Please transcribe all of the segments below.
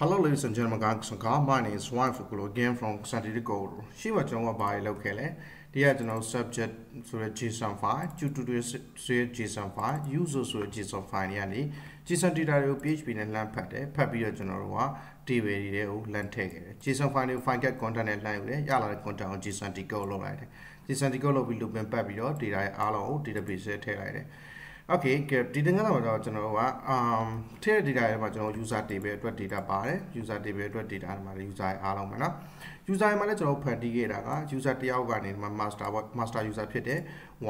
Hello ladies and gentlemen guys my name is Juan Fukulo again from San Diego ရှိမှကျွန်တော်ကဘာတွေလုပ်ခဲ့လဲဒီကကျွန်တော် subject ဆိုတဲ့ JSON file tutorial ဆိုတဲ့ JSON file user ဆိုတဲ့ JSON file တွေကနေ JSON data တွေကို PHP နဲ့လှမ်းဖတ်တယ်ဖတ်ပြီးတော့ကျွန်တော်တို့က table တွေကိုလှမ်းထည့်ခဲ့တယ် JSON file တွေကို file get content နဲ့လှမ်းယူတယ်ရလာတဲ့ content ကို JSON decode လုပ်လိုက်တယ် JSON decode လုပ်ပြီး loop ပြန်ပတ်ပြီးတော့ data ရဲ့အားလုံးကို database ထဲထည့်လိုက်တယ် okay ကဲဒီတင်ကမှာတော့ကျွန်တော်တို့က um ထည့်တဲ့ data တွေမှာကျွန်တော် user table အတွက် data ပါတယ် user table အတွက် data မှာလည်း user အားလုံးပဲเนาะ user မှာလည်းကျွန်တော်ဖန်တီးခဲ့တာက user တယောက်ကနေဒီမှာ master master user ဖြစ်တဲ့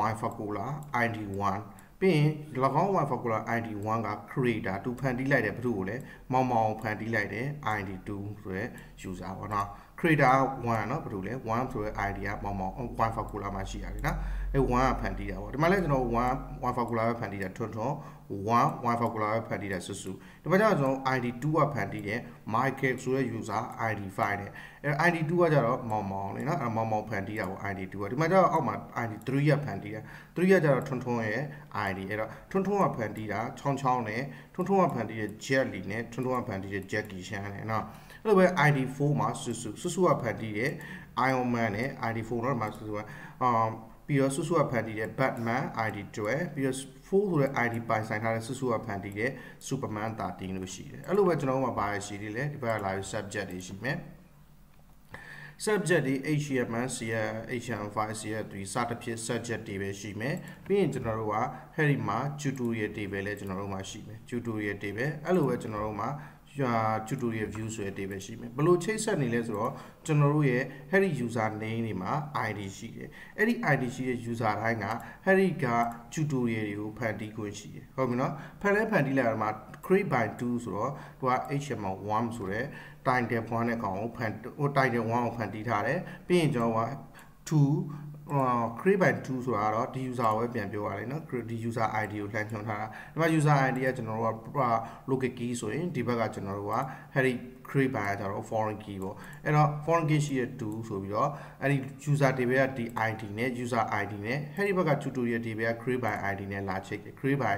y formula id1 ပြီးရင်၎င်း y formula id1 က creator သူဖန်တီးလိုက်တဲ့ဘယ်သူကိုလဲမောင်မောင်ဖန်တီးလိုက်တဲ့ id2 ဆိုတဲ့ user ပေါ့နော် creator 1เนาะဘယ်လိုလဲ1ဆိုတဲ့ ID ကမောင်မောင်1 formula မှာရှိရတယ်နော် အဲ1ကဖန်တီးတာပေါ့ဒီမှာလည်းကျွန်တော်1 1 formula ပဲဖန်တီးတာထွန်းထွန်း1 1 formula ပဲဖန်တီးတာစွစွဒီမှာကျတော့ကျွန်တော် ID 2ကဖန်တီးတယ် Michael ဆိုတဲ့ user ID 5နဲ့အဲ ID 2ကကျတော့မောင်မောင်လေနော်အဲမောင်မောင်ဖန်တီးတာပေါ့ ID 2ကဒီမှာကျတော့အောက်မှာ ID 3ကဖန်တီးတာ3ကကျတော့ထွန်းထွန်းရဲ့ ID အဲ့တော့ထွန်းထွန်းကဖန်တီးတာချောင်းချောင်းနဲ့ထွန်းထွန်းကဖန်တီးတဲ့ Jet လီနဲ့ထွန်းထွန်းကဖန်တီးတဲ့ Jackie Chan နဲ့နော်အဲ့လိုပဲ ID4 မှာစုစုစုစုကဖန်တီးတဲ့ Iron Man နဲ့ ID4 တော့မှာစုစုကအာ ပြီးတော့စုစုကဖန်တီးတဲ့ Batman ID12 ပြီးတော့4ဆိုတဲ့ ID ပိုင်ဆိုင်ထားတဲ့စုစုကဖန်တီးတဲ့ Superman 13လို့ရှိတယ်အဲ့လိုပဲကျွန်တော်တို့မှာဘာရရှိသေးလဲဒီဘက်ကလာပြီး subject တွေရှိမယ် subject တွေ HTML CSS HTML5 CSS3 စသဖြင့် subject တွေပဲရှိမယ်ပြီးရင်ကျွန်တော်တို့ကဟဲ့ဒီမှာ tutorial တွေပဲလည်းကျွန်တော်တို့မှာရှိမယ် tutorial တွေပဲအဲ့လိုပဲကျွန်တော်တို့မှာ tutorial view ဆိုတဲ့ table ရှိမယ်ဘယ်လိုချိတ်ဆက်နေလဲဆိုတော့ကျွန်တော်တို့ရဲ့ Harry user name တွေမှာ ID ရှိတယ်အဲ့ဒီ ID ရှိတဲ့ user တိုင်းက Harry က tutorial တွေကိုဖန်တီးခွင့်ရှိတယ်ဟုတ်ပြီနော်ဖန်လဲဖန်တီးလိုက်တာမှာ create by 2ဆိုတော့သူက HTML1 ဆိုတဲ့ title 1နဲ့ကောင်ကိုဖန်ဟို title 1ကိုဖန်တီးထားတယ်ပြီးရင်ကျွန်တော်က2 create by 2ဆိုတာကတော့ဒီ user ကိုပဲပြန်ပြောရလိမ့်နော်ဒီ user ID ကိုလှမ်းညွှန်ထားတာဒီမှာ user ID ကကျွန်တော်တို့က local key ဆိုရင်ဒီဘက်ကကျွန်တော်တို့က Harry create by ကြတော့ foreign key ပေါ့အဲ့တော့ foreign key ရှိတဲ့2ဆိုပြီးတော့အဲ့ဒီ user table ကဒီ ID နဲ့ user ID နဲ့ Harry ဘက်က tutorial table က create by ID နဲ့လာချိတ်တယ် create by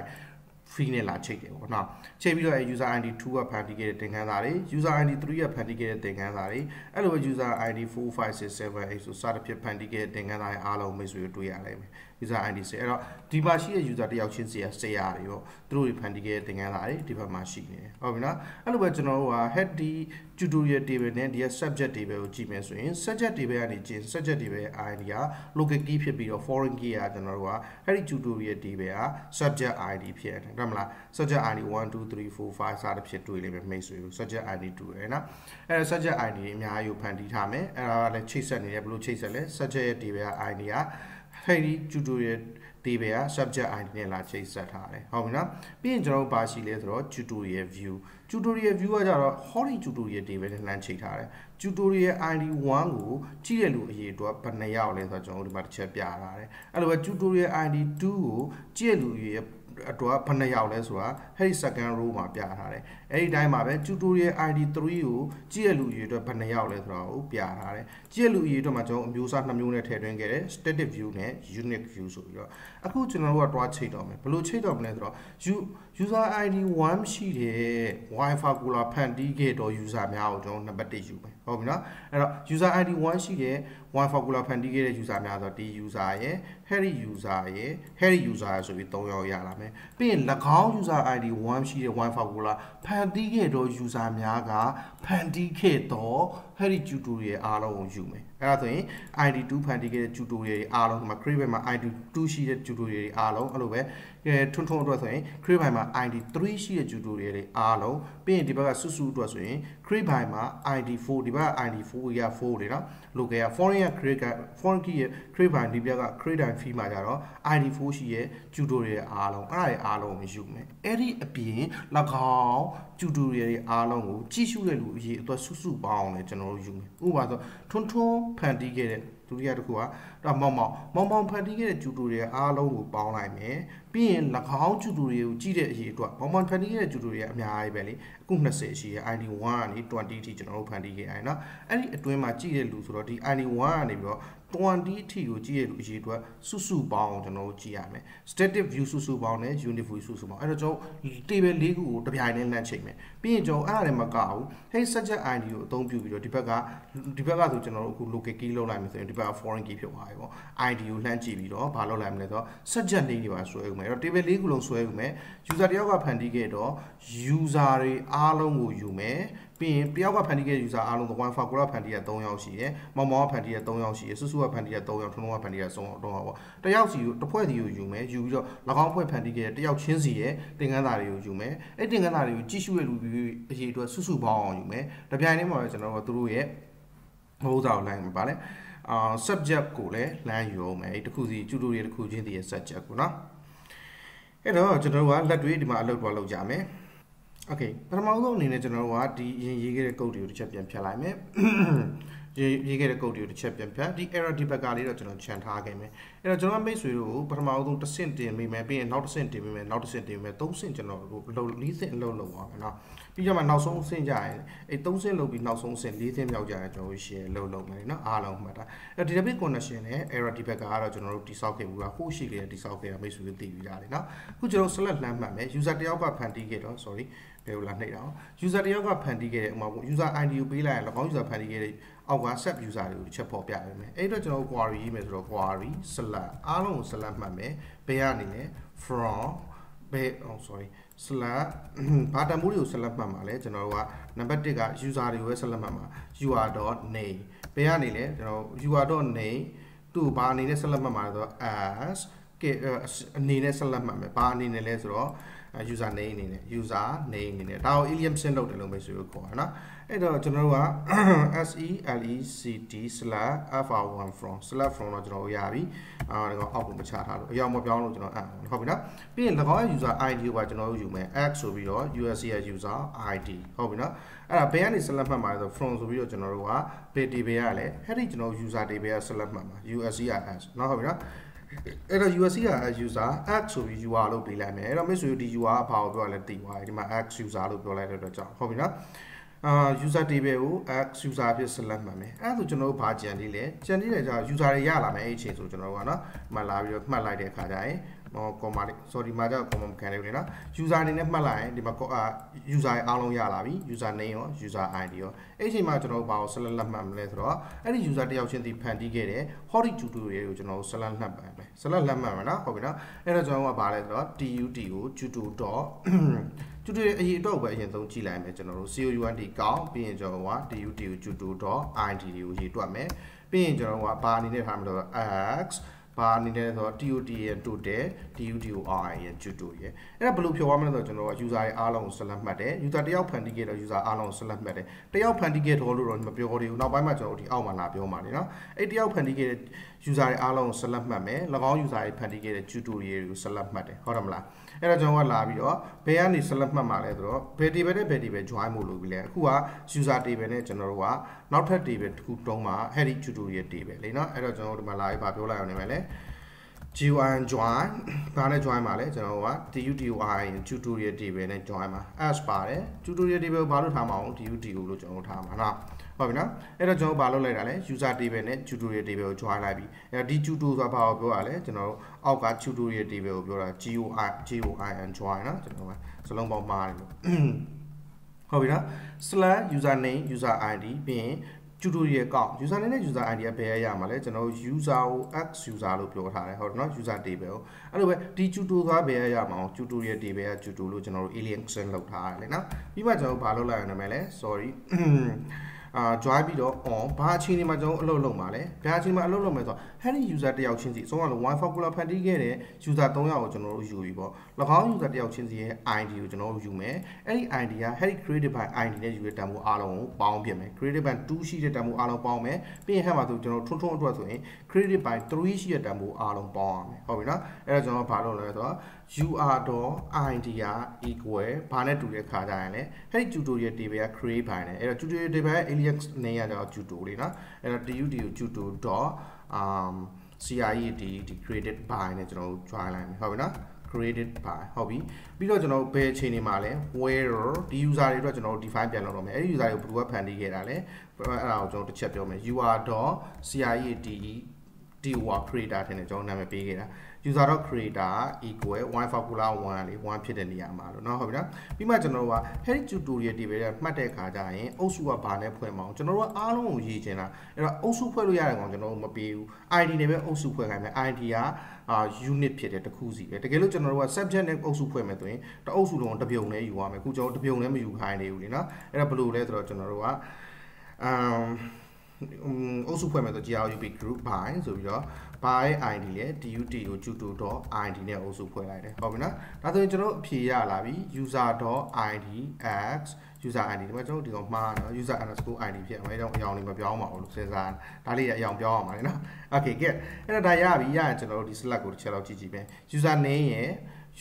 free နဲ့လာချိတ်တယ်ပေါ့နော်ချိတ်ပြီးတော့ user ID 2ကဖန်တီးခဲ့တဲ့သင်ခန်းစာတွေ user ID 3ကဖန်တီးခဲ့တဲ့သင်ခန်းစာတွေအဲ့လိုပဲ user ID 4 5 6 7 8ဆိုစသဖြင့်ဖန်တီးခဲ့တဲ့သင်ခန်းစာတွေအားလုံးမိတ်ဆွေတို့တွေ့ရလိမ့်မယ် user ID 10အဲ့တော့ဒီမှာရှိတဲ့ user တယောက်ချင်းစီရဆရာတွေပေါ့သူတို့တွေဖန်တီးခဲ့တဲ့သင်ခန်းစာတွေဒီဘက်မှာရှိနေတယ်ဟုတ်ပြီနော်အဲ့လိုပဲကျွန်တော်တို့က head ဒီ tutorial table နဲ့ဒီ subject table ကိုကြည့်မယ်ဆိုရင် subject table ကနေကျင် subject table ရဲ့ ID က local key ဖြစ်ပြီးတော့ foreign key ကကျွန်တော်တို့ကအဲ့ဒီ tutorial table က subject ID ဖြစ်တယ်ဟုတ်မလား subject ID 1 2 3 4 5စသဖြင့်တွေ့လိမ့်မယ်မိတ်ဆွေတို့ subject ID 2ရယ်နော်အဲ့ဒါ subject ID တွေအများကြီးကိုဖန်တီးထားမယ်အဲ့ဒါကလည်းချိတ်ဆက်နေတယ်ဘယ်လိုချိတ်ဆက်လဲ subject ရဲ့ table က ID က အဲ့ဒီ tutorial ဒီဘက်က subject ID နဲ့လာချိတ်ဆက်ထားတယ်ဟုတ်ပြီနော်ပြီးရင်ကျွန်တော်တို့ပါရှိလဲဆိုတော့ tutorial view tutorial view ကကြတော့ hori tutorial တွေပဲနဲ့လှမ်းချိတ်ထားတယ် tutorial ID 1ကိုကြည့်တဲ့လူအရေးအတွက်ဘယ်နှယောက်လဲဆိုတော့ကျွန်တော်တို့ဒီမှာတစ်ချက်ပြထားတယ်အဲ့လိုပဲ tutorial ID 2ကိုကြည့်တဲ့လူအရေး အတွက်ဘယ်နှယောက်လဲဆိုတာဟဲ့ second row မှာပြထားတယ်အဲ့ဒီတိုင်းမှာပဲ tutorial ID 3ကိုကြည့်ရလူအရေးအတွက်ဘယ်နှယောက်လဲဆိုတာကိုပြထားတယ်ကြည့်ရလူအရေးအတွက်မှာကျွန်တော်အမျိုးအစားနှစ်မျိုးနဲ့ထည့်သွင်းခဲ့တယ် static view နဲ့ unique view ဆိုပြီးတော့အခုကျွန်တော်တို့ကတွားချိတ်တော့မယ်ဘယ်လိုချိတ်တော့မလဲဆိုတော့ user ID 1ရှိတဲ့ Wi-Fi ကိုလာဖန်တီးခဲ့တော့ user များကိုကျွန်တော်နံပါတ်1ယူမယ်ဟုတ်ပြီနော်အဲ့တော့ user ID 1ရှိတဲ့ Wi-Fi ကိုလာဖန်တီးခဲ့တဲ့ user များဆိုတော့ဒီ user ရဲ့ Harry user ရဲ့ Harry user ဆိုပြီး3ယောက်ရလာမယ်ပြီးရင်၎င်း user ID 1ရှိတဲ့ Wi-Fi ကိုလာဖန်တီးခဲ့တော့ user များကဖန်တီးခဲ့တော့ Harry tutorial အားလုံးကိုယူမယ်အဲ့ဒါဆိုရင် ID2 ဖန်တီးခဲ့တဲ့ tutorial တွေအားလုံးဒီမှာ create မှာ ID2 ရှိတဲ့ tutorial တွေအားလုံးအဲ့လိုပဲထွန်းထွန်းအတွက်ဆိုရင် create မှာ ID3 ရှိတဲ့ tutorial တွေအားလုံးပြီးရင်ဒီဘက်ကစုစုအတွက်ဆိုရင် create မှာ ID4 ဒီဘက်က ID4 ရ4တွေနော် local က foreign က create က foreign key ရဲ့ create မှာဒီဘက်က create and fee မှာကြတော့ ID4 ရှိရဲ့ tutorial အားလုံးအဲ့ဒါတွေအားလုံးကိုယူမယ်အဲ့ဒီအပြင်၎င်း tutorial တွေအားလုံးကိုကြည့်ရှုတဲ့လူအရေးအတွက်စုစုပေါင်းလဲကျွန်တော်တို့ယူမယ်ဥပမာဆိုထွန်းထွန်းဖန်တီးခဲ့တဲ့ ဒုတိယတစ်ခုကတော့မောင်မောင်မောင်မောင်ဖန်တီးခဲ့တဲ့ကျူတူတွေအားလုံးကိုပေါင်းလိုက်မယ်ပြီးရင်၎င်းကျူတူတွေကိုကြည့်တဲ့အရေးအတွက်မောင်မောင်ဖန်တီးခဲ့တဲ့ကျူတူတွေကအများကြီးပဲလေအခု20ရှိရ ID 1ကနေ20အထိကျွန်တော်တို့ဖန်တီးခဲ့ရတယ်နော်အဲ့ဒီအတွင်းမှာကြည့်တဲ့လူဆိုတော့ဒီ ID 1ကနေပြီးတော့ 20အထိကိုကြည့်ရလို့အရေးအတွက်စုစုပေါင်းကျွန်တော်တို့ကြည့်ရမယ် static view စုစုပေါင်းနဲ့ unit view စုစုပေါင်းအဲ့တော့ကျွန်တော် table ၄ခုကိုတစ်ပြိုင်တည်းလှမ်းချိန်မယ်ပြီးရင်ကျွန်တော်အဲ့ဒါလည်းမကဘူး hey subject id ကိုအသုံးပြုပြီးတော့ဒီဘက်ကဒီဘက်ကဆိုကျွန်တော်တို့အခု local key လောက်လိုက်မယ်ဆိုရင်ဒီဘက်က foreign key ဖြစ်သွားပြီပေါ့ id ကိုလှမ်းကြည့်ပြီးတော့ဘာလုပ်လိုက်မလဲဆိုတော့ subject name တွေပါဆွဲဦးမယ်အဲ့တော့ table ၄ခုလုံးဆွဲဦးမယ် user တယောက်ကဖန်တီးခဲ့တော့ user တွေအားလုံးကိုယူမယ် ပြီးရင်တယောက်ကဖန်တီးခဲ့ user အားလုံးက1 file ကိုဖန်တီးရ3ယောက်ရှိတယ်မောင်မောင်ကဖန်တီးရ3ယောက်ရှိတယ်စုစုကဖန်တီးရ3ယောက်ထုံးထုံးကဖန်တီးရ3ယောက်တော့ပေါ့တယောက်စီကိုတစ်ဖွဲ့စီကိုယူမယ်ယူပြီးတော့၎င်းဖွဲ့ဖန်တီးခဲ့တယောက်ချင်းစီရဲ့သင်ခန်းစာတွေကိုယူမယ်အဲ့သင်ခန်းစာတွေကိုကြည့်ရှုရလူပြီးအရေးအတွက်စုစုပေါင်းအောင်ယူမယ်တပြိုင်တည်းမှာပဲကျွန်တော်တို့တို့ရဲ့မဟုတ်တာကိုလိုက်မှာပါလေအာ subject ကိုလည်းလမ်းယူအောင်မယ်အဲ့တခုစီ tutorial တစ်ခုချင်းတည်းရဲ့ subject ကိုနော်အဲ့တော့ကျွန်တော်တို့ကလက်တွေဒီမှာအလုပ်ပေါ်လုပ်ကြမယ် Okay ပထမဆုံးအနေနဲ့ကျွန်တော်တို့ကဒီအရင်ရေးခဲ့တဲ့ကုတ်တွေကိုတစ်ချက်ပြန်ဖြတ်လိုက်မယ်ရေးရေးခဲ့တဲ့ကုတ်တွေကိုတစ်ချက်ပြန်ဖြတ်ဒီ error debugger လေးတော့ကျွန်တော်ခြံထားခဲ့မယ်အဲ့တော့ကျွန်တော်မိတ်ဆွေတို့ကိုပထမဆုံးတစ်ဆင့်တင်မိမယ်ပြီးရင်နောက်တစ်ဆင့်တင်မိမယ်နောက်တစ်ဆင့်တင်မိမယ်သုံးဆင့်ကျွန်တော်တို့လုံး၄ဆင့်အလုံးလုံးပါမယ်နော်ပြီးကြမှာနောက်ဆုံးဆင့်ကြရင်အဲ့သုံးဆင့်လုံးပြီးနောက်ဆုံးဆင့်၄ဆင့်မြောက်ကြရင်ကျွန်တော်တို့ share လုံးလုံးမယ်နော်အားလုံးမှတ်တာအဲ့ database connection နဲ့ error debugger ကတော့ကျွန်တော်တို့တိစောက်ခဲ့ဘူးကဟိုးရှိခဲ့တဲ့တိစောက်ခဲ့တာမိတ်ဆွေတို့သိပြီးသားလေနော်အခုကျွန်တော် select လမ်းမှတ်မယ် user တယောက်ကဖန်တီးခဲ့တော့ sorry ဘယ်လိုလာနှိပ်တာအောင် user တယောက်ကဖန်တီးခဲ့တဲ့ဥပမာ user ID ကိုပေးလိုက်ရင်၎င်း user ဖန်တီးခဲ့တဲ့အောက်က sub user တွေကိုတစ်ချက်ပေါ်ပြရမယ်အဲ့တော့ကျွန်တော် query ရေးမယ်ဆိုတော့ query select အားလုံးကို select မှတ်မယ်ဘယ်ကနေလဲ from ဘယ် oh sorry select ဘာတန်ဖိုးတွေကို select မှတ်မှာလဲကျွန်တော်တို့ကနံပါတ်1က user တွေကိုပဲ select မှတ်မှာ ur.name ဘယ်ကနေလဲကျွန်တော် ur.name သူ့ဘာအနေနဲ့ select မှတ်မှာလဲဆိုတော့ as ကအနေနဲ့ select မှတ်မယ်ဘာအနေနဲ့လဲဆိုတော့ user name အနေနဲ့ user name အနေနဲ့ဒါကို aliasin လုပ်တယ်လို့မိတ်ဆွေတို့ခေါ်တာနော်အဲ့တော့ကျွန်တော်တို့က select/fr1 from select from တော့ကျွန်တော်တို့ရပြီအာဒါကအောက်ကိုမချထားလို့အရောက်မပြောင်းလို့ကျွန်တော်အဟုတ်ပြီနော်ပြီးရင်၎င်းရဲ့ user id ကိုပါကျွန်တော်တို့ယူမယ် x ဆိုပြီးတော့ usc ရဲ့ user id ဟုတ်ပြီနော်အဲ့ဒါဘယ်ကနေ select မှတ်မှာလဲဆို from ဆိုပြီးတော့ကျွန်တော်တို့က database ကလည်းအဲ့ဒီကျွန်တော် user database က select မှတ်မှာ usc က s နော်ဟုတ်ပြီနော် အဲ့တော့ USC က user x ဆိုပြီး UR လို့ပေးလိုက်မယ်အဲ့တော့မိတ်ဆွေတို့ဒီ UR ကဘာကိုပြောလဲသိသွားပြီဒီမှာ x user လို့ပြောလိုက်တဲ့အတွက်ကြောင့်ဟုတ်ပြီနော်အာ user table ကို x user အဖြစ် select မှတ်မယ်အဲ့ဒါဆိုကျွန်တော်တို့ဘာကြံသေးလဲကြံသေးတယ်ကြာ user တွေရလာမယ်အဲ့အချိန်ဆိုကျွန်တော်တို့ကနော်မှတ်လာပြီးတော့မှတ်လိုက်တဲ့အခါကျရင်ဟော comma လေး sorry မှာကြောက် comma မခံနိုင်ဘူးလေနော် user အနေနဲ့မှတ်လိုက်ရင်ဒီမှာ user ရဲ့အားလုံးရလာပြီ user name ရော user id ရောအဲ့ဒီအချိန်မှာကျွန်တော်တို့ဘာကို select မှတ်မလဲဆိုတော့အဲ့ဒီ user တယောက်ချင်းဒီဖန်တီးခဲ့တဲ့ hori tutorial ကိုကျွန်တော်တို့ select မှတ် ပါမယ် select မှတ်မှာနော်ဟုတ်ပြီနော်အဲ့တော့ကျွန်တော်ကဘာလဲဆိုတော့ tut ကို tuto. တူတူအရေးအတွက်ပဲအရင်ဆုံးကြည့်လိုက်မယ်ကျွန်တော်တို့ COUND ကောင်းပြီးရင်ကျွန်တော်က DUT ကို tuto.id ကိုရေးတွက်မယ်ပြီးရင်ကျွန်တော်ကဘာအနေနဲ့ထားမလို့ x ဘာအနေနဲ့ဆိုတော့ TOT ရဲ့ total TUTOR ရဲ့ tuto ရဲ့အဲ့ဒါဘယ်လိုဖြောသွားမလဲဆိုတော့ကျွန်တော်က user ရဲ့အားလုံးကို select မှတ်တယ် user တယောက်ဖန်တီးခဲ့တော့ user အားလုံးကို select မှတ်တယ်တယောက်ဖန်တီးခဲ့တော့လို့တော့မပြောသေးဘူးနောက်ပိုင်းမှာကျွန်တော်တို့ဒီအောက်မှာလာပြောမှာလေနော်အဲ့တယောက်ဖန်တီးခဲ့တဲ့ user ရဲ့အားလုံးကို select မှတ်မယ်၎င်း user ရဲ့ဖန်တီးခဲ့တဲ့ tutorial ကို select မှတ်တယ်ဟုတ်တယ်မလား အဲ့တော့ကျွန်တော်ကလာပြီးတော့ဘယ်ကနေ select မှတ်မှာလဲဆိုတော့ဘယ် table နဲ့ဘယ် table join မို့လို့ပြီလဲအခုက user table နဲ့ကျွန်တော်တို့ကနောက်ထပ် table တစ်ခုတုံးမှာ heady tutorial table လေနော်အဲ့တော့ကျွန်တော်တို့ဒီမှာလာပြီးဗာပြောလိုက်အောင်နေမယ်လေ GUN join ဘာနဲ့ join ပါလဲကျွန်တော်က TUTUI tutorial table နဲ့ join ပါ as ပါတယ် tutorial table ဘာလို့ထားမအောင် TUTU လို့ကျွန်တော်ထားမှာနော် ဟုတ်ပြီနော်အဲ့တော့ကျွန်တော်ဘာလုပ်လိုက်တာလဲ user table နဲ့ tutorial table ကို join လိုက်ပြီအဲ့ဒီ tuto ဆိုတာဘာကိုပြောရလဲကျွန်တော်အောက်က tutorial table ကိုပြောတာ GUI GUIN join နော်ကျွန်တော်ကစလုံးပေါင်းမှားတယ်လို့ဟုတ်ပြီနော် slash username user id ပြီးရင် tutorial ကောက် user name နဲ့ user id ကဘယ်ရရမှာလဲကျွန်တော် user ကို x user လို့ပြောထားတယ်ဟုတ်တယ်နော် user table ကိုအဲ့လိုပဲဒီ tutorial ကဘယ်ရရမှာ tutorial table က tutorial လို့ကျွန်တော်တို့ alien xen လောက်ထားရတယ်လေနော်ပြီးမှကျွန်တော်ဘာလုပ်လိုက်ရအောင်လဲ sorry အာ join ပြီးတော့ on ဘာအချိန်ဒီမှာကျွန်တော်အလုပ်လုပ်မှာလဲဘာအချိန်မှာအလုပ်လုပ်မယ်ဆိုတော့ heady user တယောက်ချင်းစီအဆုံးကလို့ wifi formula ဖန်တီးခဲ့တဲ့ user 3ယောက်ကိုကျွန်တော်တို့ယူပြီပေါ့၎င်း user တယောက်ချင်းစီရဲ့ ID ကိုကျွန်တော်တို့ယူမယ်အဲ့ဒီ ID က heady created by ID နဲ့ယူတဲ့တန်ဖိုးအားလုံးကိုပေါင်းပြင်မယ် created by 2ရှိတဲ့တန်ဖိုးအားလုံးပေါင်းမယ်ပြီးရင်ဟဲ့မှာဆိုကျွန်တော်ထွန်းထွန်းအတွက်ဆိုရင် created by 3ရှိတဲ့တန်ဖိုးအားလုံးပေါင်းရမယ်ဟုတ်ပြီနော်အဲ့တော့ကျွန်တော်ဘာလုပ်လဲဆိုတော့ ur.id က equal ဘာနဲ့တူတဲ့ခါကြရင်လဲအဲ့ဒီ tutorial table က create ပိုင်းတယ်အဲ့တော့ tutorial table ရဲ့ alias name ကကြော tuto လေးနော်အဲ့တော့ tut ကို tuto. um CRE ဒီဒီ created by နဲ့ကျွန်တော်တို့ join လိုက်မယ်ဟုတ်ပြီနော် created by ဟုတ်ပြီပြီးတော့ကျွန်တော်တို့ဘယ်အချိန်တွေမှာလဲ where ဒီ user တွေအတွက်ကျွန်တော်တို့ define ပြန်လုပ်တော့မယ်အဲ့ဒီ user တွေကိုဘယ်သူကဖန်တီးခဲ့တာလဲအဲ့ဒါကိုကျွန်တော်တစ်ချက်ပြောမယ် ur.create DOR creator ထင်တယ်ကျွန်တော်နာမည်ပေးခဲ့တာ user.creator equal y formula 1လေး1ဖြစ်တဲ့နေရာမှာလို့เนาะဟုတ်ပြီနော်ပြီးမှကျွန်တော်တို့က head tutorial တွေပဲမှတ်တဲ့အခါကျရင်အုပ်စုကဘာနဲ့ဖွဲ့မအောင်ကျွန်တော်တို့ကအားလုံးကိုရေးချင်တာအဲ့တော့အုပ်စုဖွဲ့လို့ရတယ်ကောင်ကျွန်တော်တို့မပေးဘူး ID နဲ့ပဲအုပ်စုဖွဲ့ခိုင်းမယ် ID ကအာ unit ဖြစ်တဲ့တစ်ခုစီပဲတကယ်လို့ကျွန်တော်တို့က subject နဲ့အုပ်စုဖွဲ့မယ်ဆိုရင်တအုပ်စုလုံးတစ်ပြုံနဲ့ယူရမယ်အခုကျွန်တော်တစ်ပြုံနဲ့မယူခိုင်းနေဘူးလीเนาะအဲ့တော့ဘယ်လိုလဲဆိုတော့ကျွန်တော်တို့ကအမ် အုပ်စုဖွဲ့မယ်ဆို GRUB group by ဆိုပြီးတော့ by id လေ dut ကို tuto.id နဲ့အုပ်စုဖွဲ့လိုက်တယ်ဟုတ်ပြီနော်ဒါဆိုရင်ကျွန်တော်အဖြေရလာပြီ user.id x user id ဒီမှာကျွန်တော်ဒီကောင်မှားနော် user underscore id ဖြစ်အောင်အဲကြောင့်အရောင်လေးမပြောင်းပါဘူးလို့စဉ်းစားဒါလေးအရောင်ပြောင်းအောင်ပါလေနော် okay get အဲ့တော့ဒါရပြီရရင်ကျွန်တော်တို့ဒီ select ကိုတစ်ချက်လောက်ကြည့်ကြည့်ပဲ user name ရယ်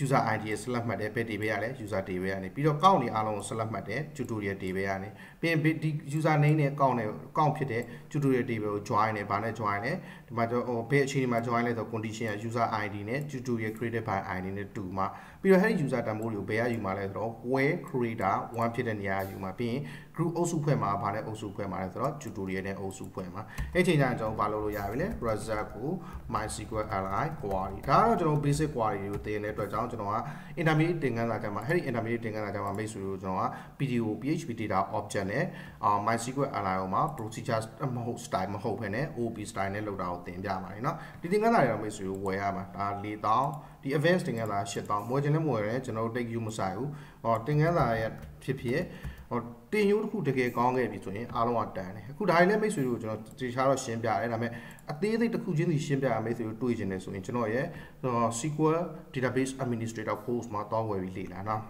user id ရဲ့ select မှတ်တယ်ဘယ် table ရလဲ user table ရနေပြီးတော့ count တွေအားလုံးကို select မှတ်တယ် tutorial table ရနေပြီးရင်ဒီ user name နဲ့ count နဲ့ count ဖြစ်တဲ့ tutorial table ကို join တယ်ဗာနဲ့ join လဲဒီမှာကျွန်တော်ဟိုဘယ်အခြေအနေမှာ join လဲဆို condition က user id နဲ့ tutorial created by id နဲ့တူမှာ ပြီးတော့အဲ့ဒီ user တန်ဖိုးတွေကိုဘယ်ကယူမှာလဲဆိုတော့ where creator 1ဖြစ်တဲ့နေရာယူမှာပြီးရင် group အုပ်စုဖွဲ့မှာဗာနဲ့အုပ်စုဖွဲ့မှာလဲဆိုတော့ tutorial နဲ့အုပ်စုဖွဲ့မှာအဲ့ချိန်ကျရင်ကျွန်တော်ဘာလုပ်လို့ရပြီလဲ result ကို mysql li query ဒါကတော့ကျွန်တော် basic query တွေကိုသင်တဲ့အတွက်ကြောင့်ကျွန်တော်က intermediate သင်ခန်းစာကျမှအဲ့ဒီ intermediate သင်ခန်းစာကျမှမိတ်ဆွေတို့ကျွန်တော်က PDO PHP data object နဲ့အာ mysql li ကိုမှာ procedure မဟုတ် style မဟုတ်ဘဲနဲ့ OP style နဲ့လုပ်တာကိုသင်ပြပါတယ်เนาะဒီသင်ခန်းစာတွေတော့မိတ်ဆွေတို့ဝယ်ရမှာဒါ4000 ဒီ advanced သင်ခန်းစာ8000မွေးခြင်းလည်းမွေးရဲကျွန်တော်တို့ take you မဆိုင်ဘူးဟောသင်ခန်းစာရဲ့ဖြစ်ဖြစ်ဟောတင်ယူတစ်ခုတကယ်ကောင်းခဲ့ပြီဆိုရင်အားလုံးကတန်တယ်အခုဒါတွေလည်းမိတ်ဆွေတို့ကျွန်တော်တေချာတော့ရှင်းပြတယ်ဒါပေမဲ့အသေးစိတ်တစ်ခုချင်းစီရှင်းပြရမိတ်ဆွေတို့တွေ့ကျင်တယ်ဆိုရင်ကျွန်တော်ရဲ့ SQL database administrator course မှာတောင်းဝယ်ပြီးလေ့လာနော်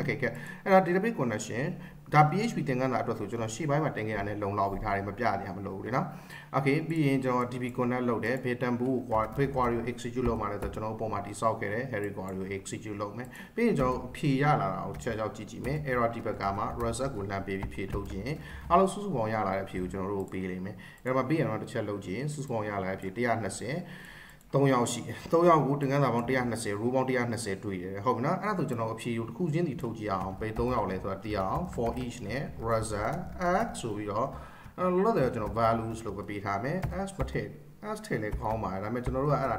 okay ကဲအဲ့ဒါ database connection ဒါ PHP သင်ခန်းစာအတွက်ဆိုကျွန်တော်ရှေ့ပိုင်းမှာတင်ခဲ့ရတဲ့လုံလောက်ပြီးဒါတွေမပြရမလို့လေနော် okay ပြီးရင်ကျွန်တော် DB connect လုပ်တယ်ဘေးတန်ဘူးကို big query ကို execute လုပ်မှလည်းဆိုကျွန်တော်အပေါ်မှာတိစောက်ခဲ့တယ် Harry query ကို execute လုပ်မယ်ပြီးရင်ကျွန်တော်ဖြေရလာတာကိုချက်ချောက်ကြည့်ကြည့်မယ် error debugger မှာ result ကိုလှမ်းပေးပြီးဖြေထုတ်ခြင်းအားလုံးစုစုပေါင်းရလာတဲ့ဖြေကိုကျွန်တော်တို့ပေးလိမ့်မယ်အဲ့တော့ပြီးရင်တော့တစ်ချက်လုပ်ခြင်းစုစုပေါင်းရလာတဲ့ဖြေ120 3ယောက်ရှိတယ်3ယောက်ကိုတင်ကန်းစာပေါင်း120 row ပေါင်း120တွေ့တယ်ဟုတ်ပြီနော်အဲ့ဒါဆိုကျွန်တော်အဖြေကိုတစ်ခုချင်းစီထုတ်ကြည့်အောင်ပေ3ယောက်လဲဆိုတာတရအောင် for each နဲ့ result x ဆိုပြီးတော့အဲ့လောလောဆယ်ကျွန်တော် values လို့ပဲပေးထားမယ် as မထည့် as ထည့်လဲခေါင်းပါတယ်ဒါပေမဲ့ကျွန်တော်တို့ကအဲ့ဒါနာ